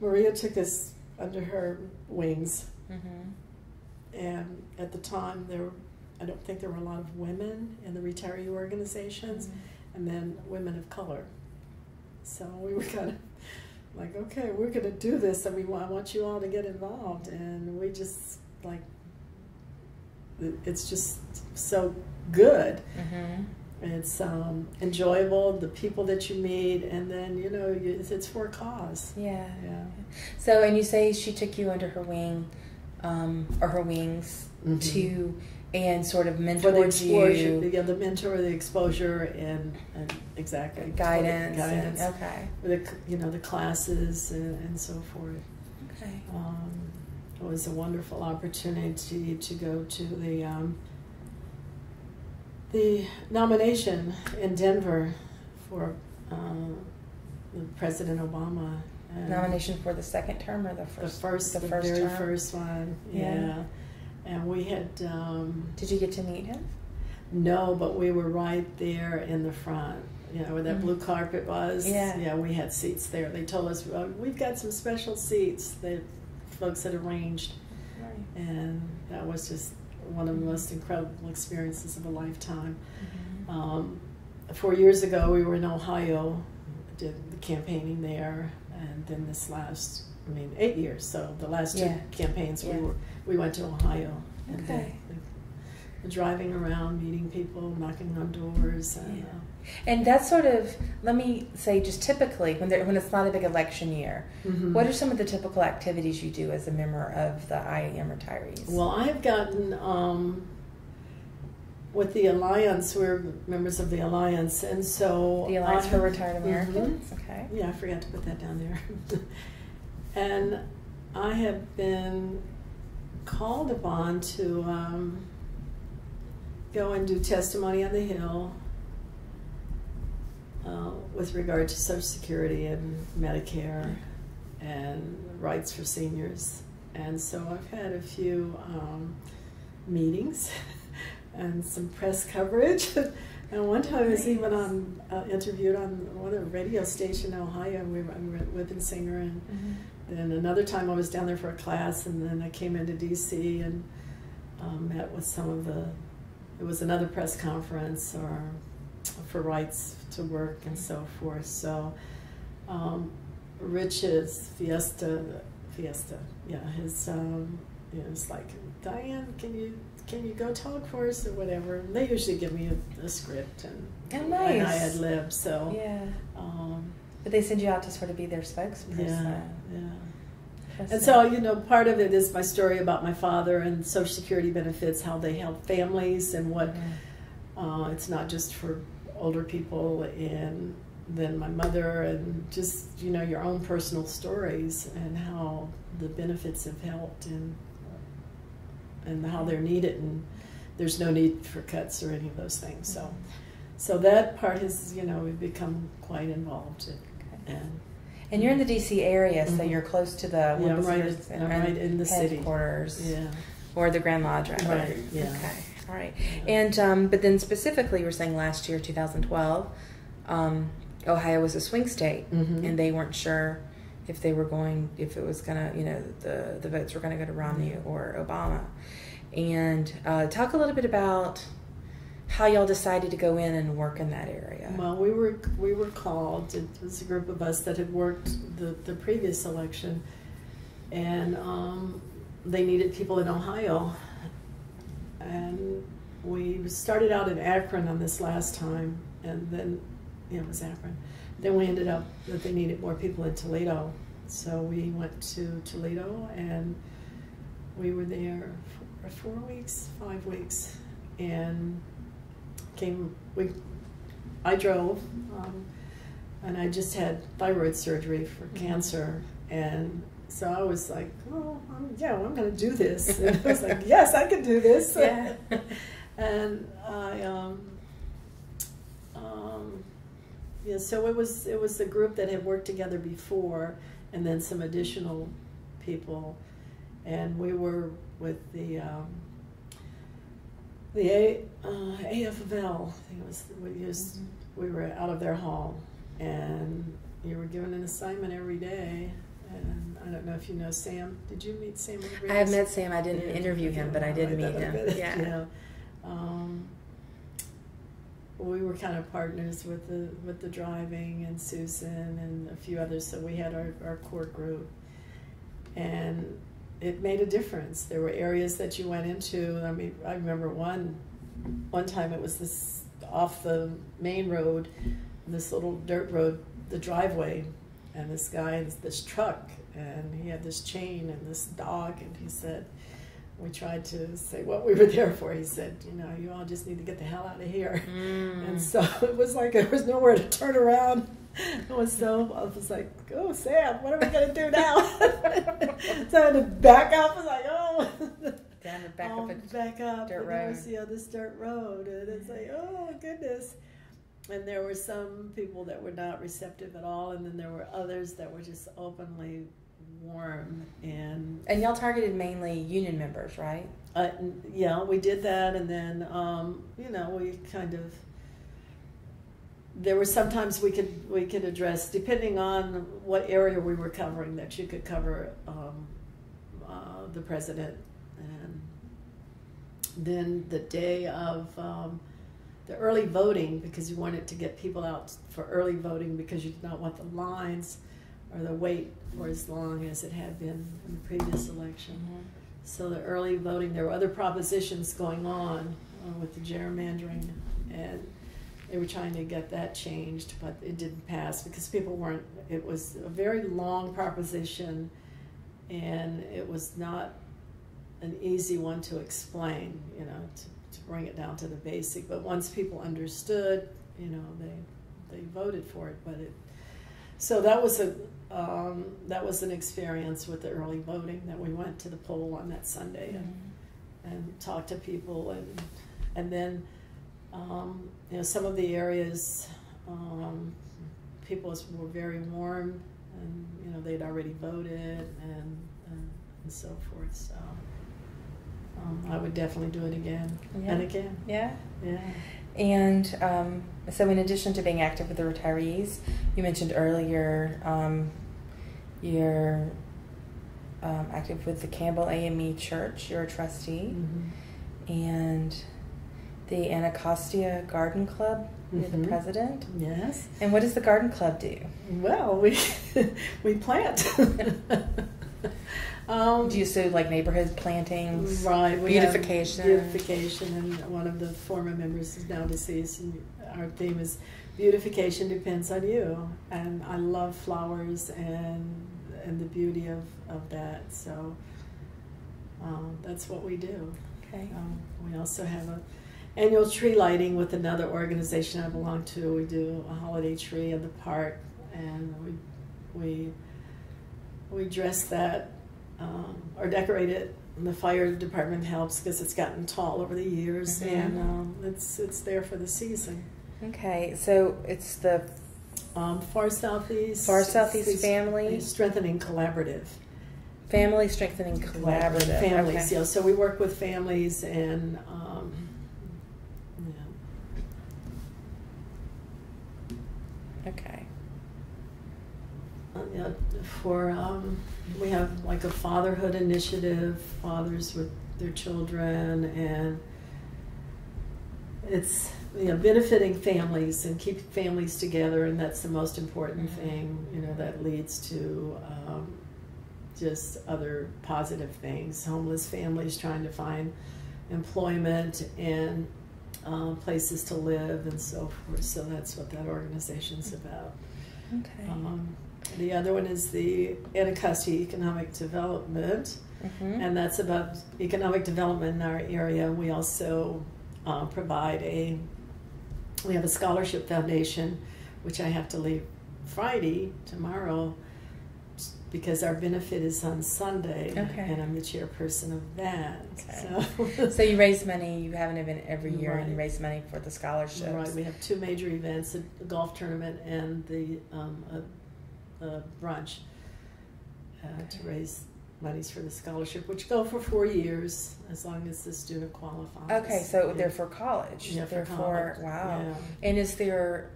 S2: Maria took us under her wings,
S1: Mhm.
S2: and at the time there, were, I don't think there were a lot of women in the retiree organizations.
S1: Mm-hmm.
S2: and then women of color. So we were kind of like, okay, we're going to do this, and we want, I want you all to get involved. And we just like, it's just so good.
S1: Mhm.
S2: It's um, enjoyable, the people that you meet, and then you know, you, it's, it's for a cause.
S1: Yeah.
S2: Yeah.
S1: So, and you say she took you under her wing, um, or her wings,
S2: Mhm.
S1: to and sort of
S2: mentor the exposure,
S1: you,
S2: the, yeah, the mentor, the exposure, and, and exactly
S1: guidance,
S2: guidance,
S1: And, okay.
S2: the you know the classes and, and so forth.
S1: Okay.
S2: Um, it was a wonderful opportunity to go to the um, the nomination in Denver for uh, President Obama. And
S1: Nomination for the second term or the first?
S2: The
S1: first?
S2: the,
S1: the first
S2: very
S1: term?
S2: first one.
S1: Yeah.
S2: Yeah. And we had um,
S1: Did you get to meet him?
S2: no, but we were right there in the front. You know where that
S1: Mhm.
S2: blue carpet was.
S1: Yeah.
S2: Yeah, we had seats there. They told us well, we've got some special seats that folks had arranged.
S1: Right.
S2: and that was just one of the most incredible experiences of a lifetime.
S1: Mhm.
S2: Um, four years ago, we were in Ohio, did the campaigning there, and then this last, I mean, eight years. So the last two
S1: Yeah.
S2: campaigns,
S1: Yeah.
S2: we were we went to Ohio. And
S1: Okay.
S2: driving around, meeting people, knocking on doors, and.
S1: Yeah.
S2: Uh,
S1: And that's sort of, let me say, just typically when there, when it's not a big election year,
S2: mhm.
S1: what are some of the typical activities you do as a member of the IAM retirees?
S2: Well, I've gotten um, with the alliance. We're members of the alliance, and so
S1: the Alliance
S2: I
S1: for Retired
S2: Mhm.
S1: Americans. Okay.
S2: Yeah, I forgot to put that down there. and I have been called upon to um, go and do testimony on the Hill uh, with regard to Social Security and Medicare and rights for seniors. And so I've had a few um, meetings and some press coverage. and one time I was even on uh, interviewed on one of the radio station in Ohio. We were, we were with a singer, and then another time I was down there for a class, and then I came into DC and um, met with some of the. It was another press conference or for rights to work and so forth. So, um, Rich's Fiesta, Fiesta, yeah, his, um, you know, it's like Diane, can you can you go talk for us or whatever? And they usually give me a, a script and
S1: Oh,
S2: and I had lived so.
S1: Yeah.
S2: Um,
S1: But they send you out to sort of be their spokesperson.
S2: yeah, yeah.
S1: That's
S2: And
S1: nice.
S2: so, you know, part of it is my story about my father and Social Security benefits, how they help families, and what
S1: Yeah.
S2: uh, it's not just for older people, and then my mother, and just, you know, your own personal stories and how the benefits have helped and and how they're needed, and there's no need for cuts or any of those things. So, so that part has, you know, we've become quite involved in,
S1: Okay.
S2: and
S1: And you're in the DC area, so
S2: Mhm.
S1: you're close to the
S2: Yeah, I'm right in- I'm
S1: and
S2: right in the city.
S1: headquarters
S2: yeah.
S1: or the Grand Lodge, rather.
S2: Right, yeah.
S1: Okay. All right.
S2: Yeah.
S1: And um, but then specifically, you were saying last year, 2012, um, Ohio was a swing state,
S2: Mhm.
S1: and they weren't sure if they were going, if it was gonna, you know, the the votes were gonna go to Romney or Obama. And uh, talk a little bit about how y'all decided to go in and work in that area.
S2: Well, we were we were called. It was a group of us that had worked the the previous election, and um, they needed people in Ohio, and we started out in Akron on this last time, and then yeah, it was Akron. Then we ended up that they needed more people in Toledo, so we went to Toledo and we were there for four weeks, five weeks, and came. We, I drove, um, and I just had thyroid surgery for
S1: Mhm.
S2: cancer, and so I was like, oh, I'm, yeah, well, I'm going to do this. And I was like, yes, I can do this.
S1: Yeah.
S2: and I, um, um, yeah, so it was it was the group that had worked together before, and then some additional people, and we were with the um, the A, uh, AFL. I think it was we used we were out of their hall, and you were given an assignment every day. And I don't know if you know Sam. Did you meet Sam?
S1: I have met Sam. I didn't
S2: Yeah,
S1: interview him, but I did meet him. yeah.
S2: Um, we were kind of partners with the with the driving and Susan and a few others. So we had our, our core group, and it made a difference. There were areas that you went into. I mean, I remember one one time it was this off the main road, this little dirt road, the driveway, and this guy and this truck, and he had this chain and this dog, and he said we tried to say what we were there for. He said, you know, you all just need to get the hell out of here.
S1: Mm.
S2: And so it was like there was nowhere to turn around. It was so I was like, oh Sam, what are we gonna do now? so I had to back up. I was like, oh,
S1: Down and back up. at-
S2: back up.
S1: dirt road.
S2: you know, this dirt road, and it's like, oh goodness. And there were some people that were not receptive at all, and then there were others that were just openly warm and
S1: And y'all targeted mainly union members, right?
S2: uh, yeah, we did that, and then um, you know we kind of there were sometimes we could we could address depending on what area we were covering that you could cover um, uh, the president, and then the day of um, the early voting because you wanted to get people out for early voting because you did not want the lines or the wait for as long as it had been in the previous election. So the early voting, there were other propositions going on, uh, with the gerrymandering, and they were trying to get that changed, but it didn't pass because people weren't. It was a very long proposition, and it was not an easy one to explain. You know, to, to bring it down to the basic. But once people understood, you know, they they voted for it. But it so that was a um, that was an experience with the early voting that we went to the poll on that Sunday and
S1: Mm-hmm.
S2: and talked to people and and then um, you know some of the areas um, people were very warm and you know they'd already voted and and, and so forth so um, I would definitely do it again
S1: Yeah.
S2: and again
S1: Yeah.
S2: yeah
S1: And um, so, in addition to being active with the retirees, you mentioned earlier um, you're um, active with the Campbell AME Church. You're a trustee,
S2: Mhm.
S1: and the Anacostia Garden Club. You're
S2: Mhm.
S1: the president.
S2: yes
S1: And what does the garden club do?
S2: Well, we we plant. um,
S1: Do you do like neighborhood plantings?
S2: right
S1: beautification?
S2: beautification, and one of the former members is now deceased. And our theme is beautification depends on you, and I love flowers and and the beauty of of that. So um, that's what we do.
S1: Okay.
S2: Um, we also have a annual tree lighting with another organization I belong to. We do a holiday tree in the park, and we we we dress that um, or decorate it. And the fire department helps because it's gotten tall over the years,
S1: Mhm.
S2: and um, it's it's there for the season.
S1: Okay. So it's the
S2: Um, Far Southeast,
S1: Far Southeast Family
S2: strengthening collaborative.
S1: Family Strengthening Collaborative.
S2: families.
S1: Okay.
S2: Yeah, so we work with families and um, yeah,
S1: Okay.
S2: uh, yeah, for um, we have like a fatherhood initiative, fathers with their children, and it's you know benefiting families and keeping families together, and that's the most important
S1: Mhm.
S2: thing. You know that leads to um, just other positive things. Homeless families trying to find employment and uh, places to live and so forth. So that's what that organization's about.
S1: Okay.
S2: Um, the other one is the Anacostia Economic Development,
S1: Mhm.
S2: and that's about economic development in our area. We also uh, provide a we have a scholarship foundation, which I have to leave Friday tomorrow because our benefit is on Sunday,
S1: Okay.
S2: and I'm the chairperson of that.
S1: Okay.
S2: So,
S1: So you raise money. You have an event every year, and you raise money for the scholarships.
S2: Right, we have two major events: a golf tournament and the um, a, a brunch uh, to raise monies for the scholarship, which go for four years as long as the student qualifies.
S1: Okay, so
S2: Yeah.
S1: they're for college.
S2: Yeah, for
S1: they're for
S2: college.
S1: wow.
S2: Yeah.
S1: And is there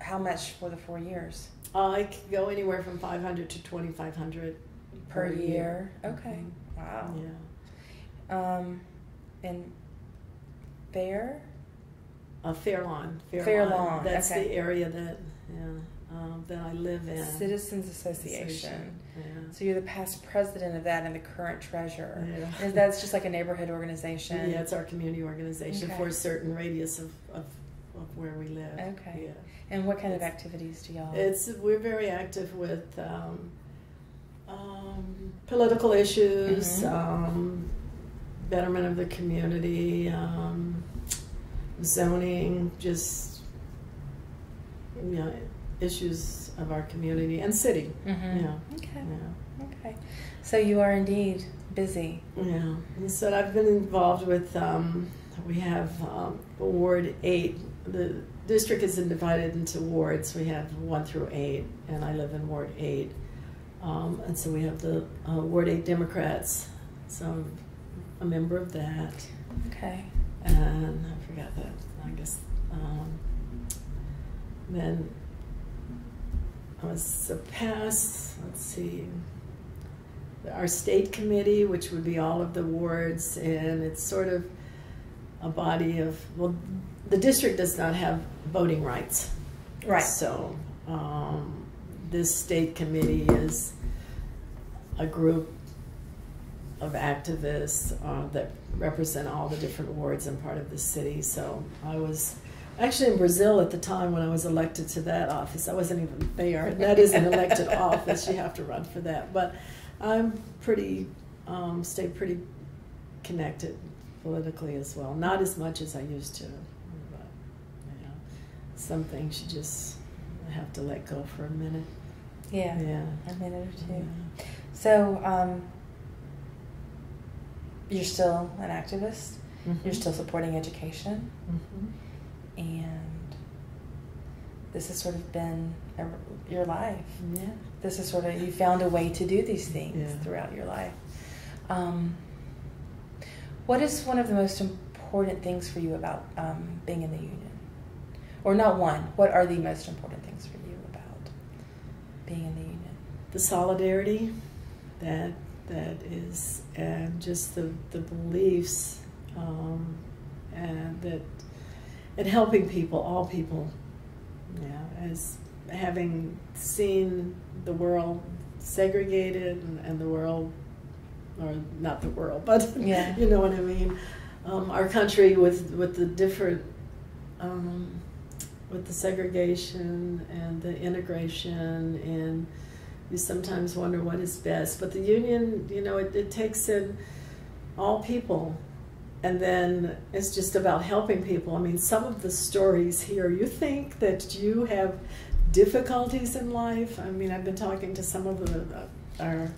S1: how much for the four years
S2: Uh, it can go anywhere from five hundred to twenty five hundred
S1: per, year? Okay,
S2: Mhm.
S1: wow.
S2: Yeah.
S1: Um, and fair.
S2: Uh, Fair Lawn. Fair. Lawn, That's
S1: okay.
S2: the area that yeah um, that I live in.
S1: Citizens Association.
S2: Yeah.
S1: So you're the past president of that and the current treasurer.
S2: Yeah.
S1: And that's just like a neighborhood organization.
S2: Yeah, it's our community organization
S1: Okay.
S2: for a certain radius of, of, of where we live.
S1: Okay.
S2: Yeah.
S1: And what kind of activities do y'all?
S2: It's we're very active with um, um, political issues,
S1: Mhm.
S2: um, betterment of the community, um, zoning, just you know, issues of our community and city.
S1: Mhm.
S2: Yeah.
S1: Okay.
S2: Yeah.
S1: Okay. So you are indeed busy.
S2: Yeah, and so I've been involved with. Um, we have um, Ward Eight. The district is divided into wards. We have one through eight, and I live in Ward Eight. Um, and so we have the uh, Ward Eight Democrats. So I'm a member of that,
S1: Okay.
S2: and I forgot that. I guess um, then I was a pass. Let's see our state committee, which would be all of the wards, and it's sort of a body of well, the district does not have voting rights,
S1: Right.
S2: So um, this state committee is a group of activists uh, that represent all the different wards and part of the city. So I was actually in Brazil at the time when I was elected to that office. I wasn't even there. and That is an elected office. You have to run for that. But I'm pretty, um, stay pretty connected politically as well. Not as much as I used to. But, yeah, some things you just have to let go for a minute.
S1: Yeah.
S2: Yeah.
S1: A minute or two.
S2: Yeah.
S1: So, um, you're still an activist. You're
S2: Mhm.
S1: still supporting education,
S2: Mhm.
S1: And this has sort of been a, your life.
S2: Yeah.
S1: This is sort of you found a way to do these things
S2: Yeah.
S1: throughout your life. Um, what is one of the most important things for you about um, being in the union, or not one? What are the most important things for you about being in the union?
S2: the solidarity that that is and just the the beliefs um, and that and helping people all people yeah as having seen the world segregated and, and the world or not the world but
S1: Yeah.
S2: you know what I mean um, our country with with the different um, with the segregation and the integration and you sometimes wonder what is best. But the union, you know, it, it takes in all people. And then it's just about helping people. I mean, some of the stories here, you think that you have difficulties in life. I mean, I've been talking to some of the, uh, our,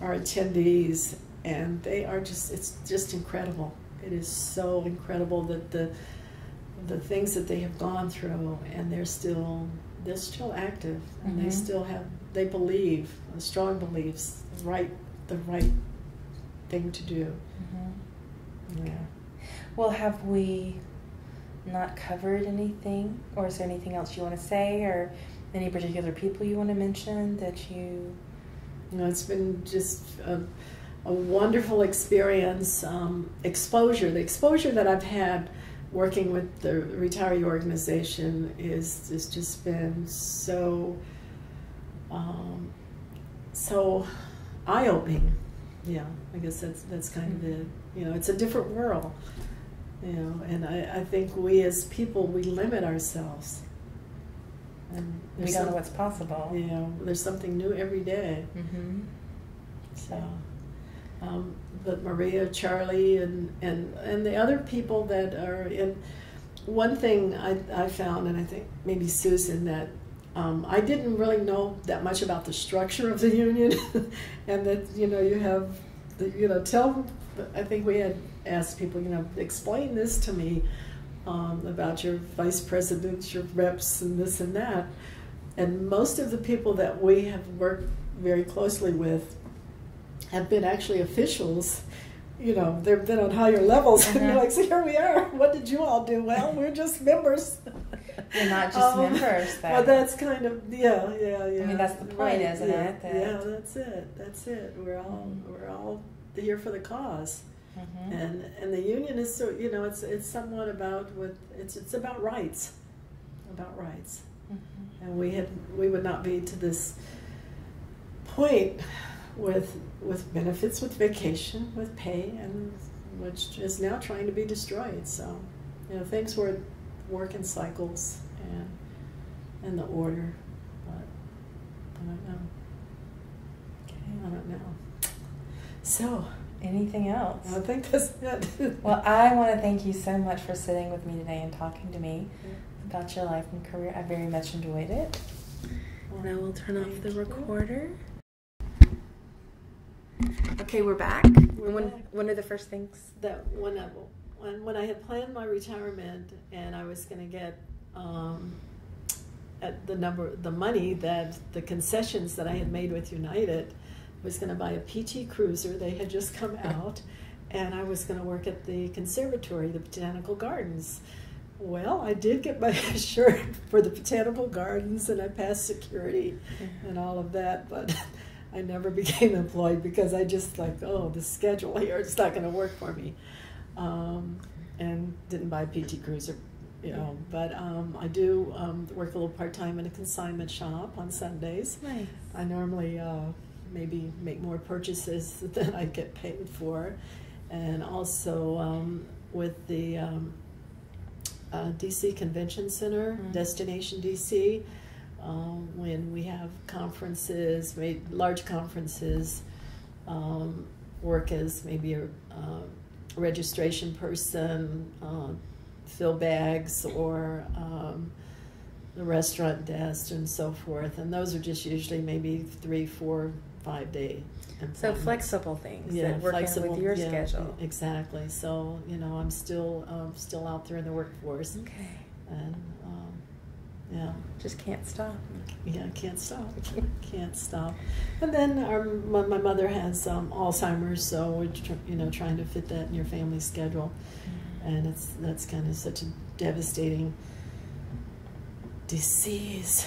S2: our attendees, and they are just, it's just incredible. It is so incredible that the, the things that they have gone through, and they're still, they're still active, and they
S1: Mhm.
S2: still have they believe strong beliefs the right the right thing to do
S1: Mm-hmm.
S2: Yeah.
S1: Well, have we not covered anything, or is there anything else you want to say, or any particular people you want to mention that you?
S2: you know it's been just a, a wonderful experience um, exposure. The exposure that i've had working with the retiree organization is has just been so um, so eye-opening yeah i guess that's that's kind of it you know it's a different world you know and i, I think we as people we limit ourselves and
S1: We don't know what's possible.
S2: you know there's something new every day
S1: Mm-hmm.
S2: so um, but maria charlie and, and and the other people that are in one thing I, I found and i think maybe susan that um, I didn't really know that much about the structure of the union, and that you know you have, the, you know, tell. I think we had asked people, you know, explain this to me um, about your vice presidents, your reps, and this and that. And most of the people that we have worked very closely with have been actually officials. You know, they've been on higher levels, and
S1: Uh-huh.
S2: you're like, so here we are. What did you all do? Well, we're just members.
S1: You're not just
S2: Um,
S1: members, though.
S2: Well, that's kind of yeah, yeah, yeah.
S1: I mean, that's the point,
S2: Right,
S1: isn't
S2: yeah,
S1: it, that-
S2: Yeah, that's it. That's it. We're all
S1: Mhm.
S2: we're all here for the cause,
S1: Mhm.
S2: and and the union is so you know it's it's somewhat about with it's it's about rights, about rights,
S1: Mhm.
S2: and we had we would not be to this point with with benefits, with vacation, with pay, and which is now trying to be destroyed. So, you know, things were work in cycles and and the order, but I don't know.
S1: Okay.
S2: I don't know. So,
S1: Anything else?
S2: I think that's it.
S1: Well, I want to thank you so much for sitting with me today and talking to me about your life and career. I very much enjoyed it. And I will turn off the
S2: you.
S1: Okay, we're back.
S2: We're
S1: one,
S2: back.
S1: one of the first things.
S2: that when I when when I had planned my retirement and I was going to get um, at the number the money that the concessions that I had made with United was going to buy a PT Cruiser. They had just come out, and I was going to work at the conservatory, the botanical gardens. Well, I did get my shirt for the botanical gardens, and I passed security and all of that, but I never became employed because I just like, oh, the schedule here, it's not going to work for me. Um, and didn't buy a PT Cruiser, you know, but um, I do um, work a little part time in a consignment shop on Sundays.
S1: Nice.
S2: I normally uh, maybe make more purchases than I get paid for, and also um, with the um, uh, DC Convention Center,
S1: Mhm.
S2: Destination DC, um, when we have conferences, large conferences, um, work as maybe a uh, registration person, uh, fill bags, or um, the restaurant desk and so forth. And those are just usually maybe three, four, five day.
S1: So flexible things
S2: Yeah,
S1: that work
S2: flexible.
S1: with your
S2: yeah,
S1: schedule.
S2: Exactly. So you know, I'm still um, still out there in the workforce,
S1: Okay.
S2: and um, yeah,
S1: Just can't stop.
S2: yeah, can't stop, can't stop. And then our, my, my mother has um, Alzheimer's, so we're tr- you know trying to fit that in your family schedule, and it's that's kind of such a devastating disease.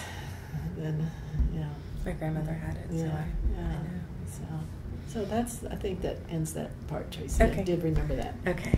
S2: Then yeah,
S1: My grandmother had it, so
S2: Yeah,
S1: I,
S2: yeah.
S1: I know.
S2: so so that's I think that ends that part, Tracy. I
S1: Okay.
S2: did remember that.
S1: Okay.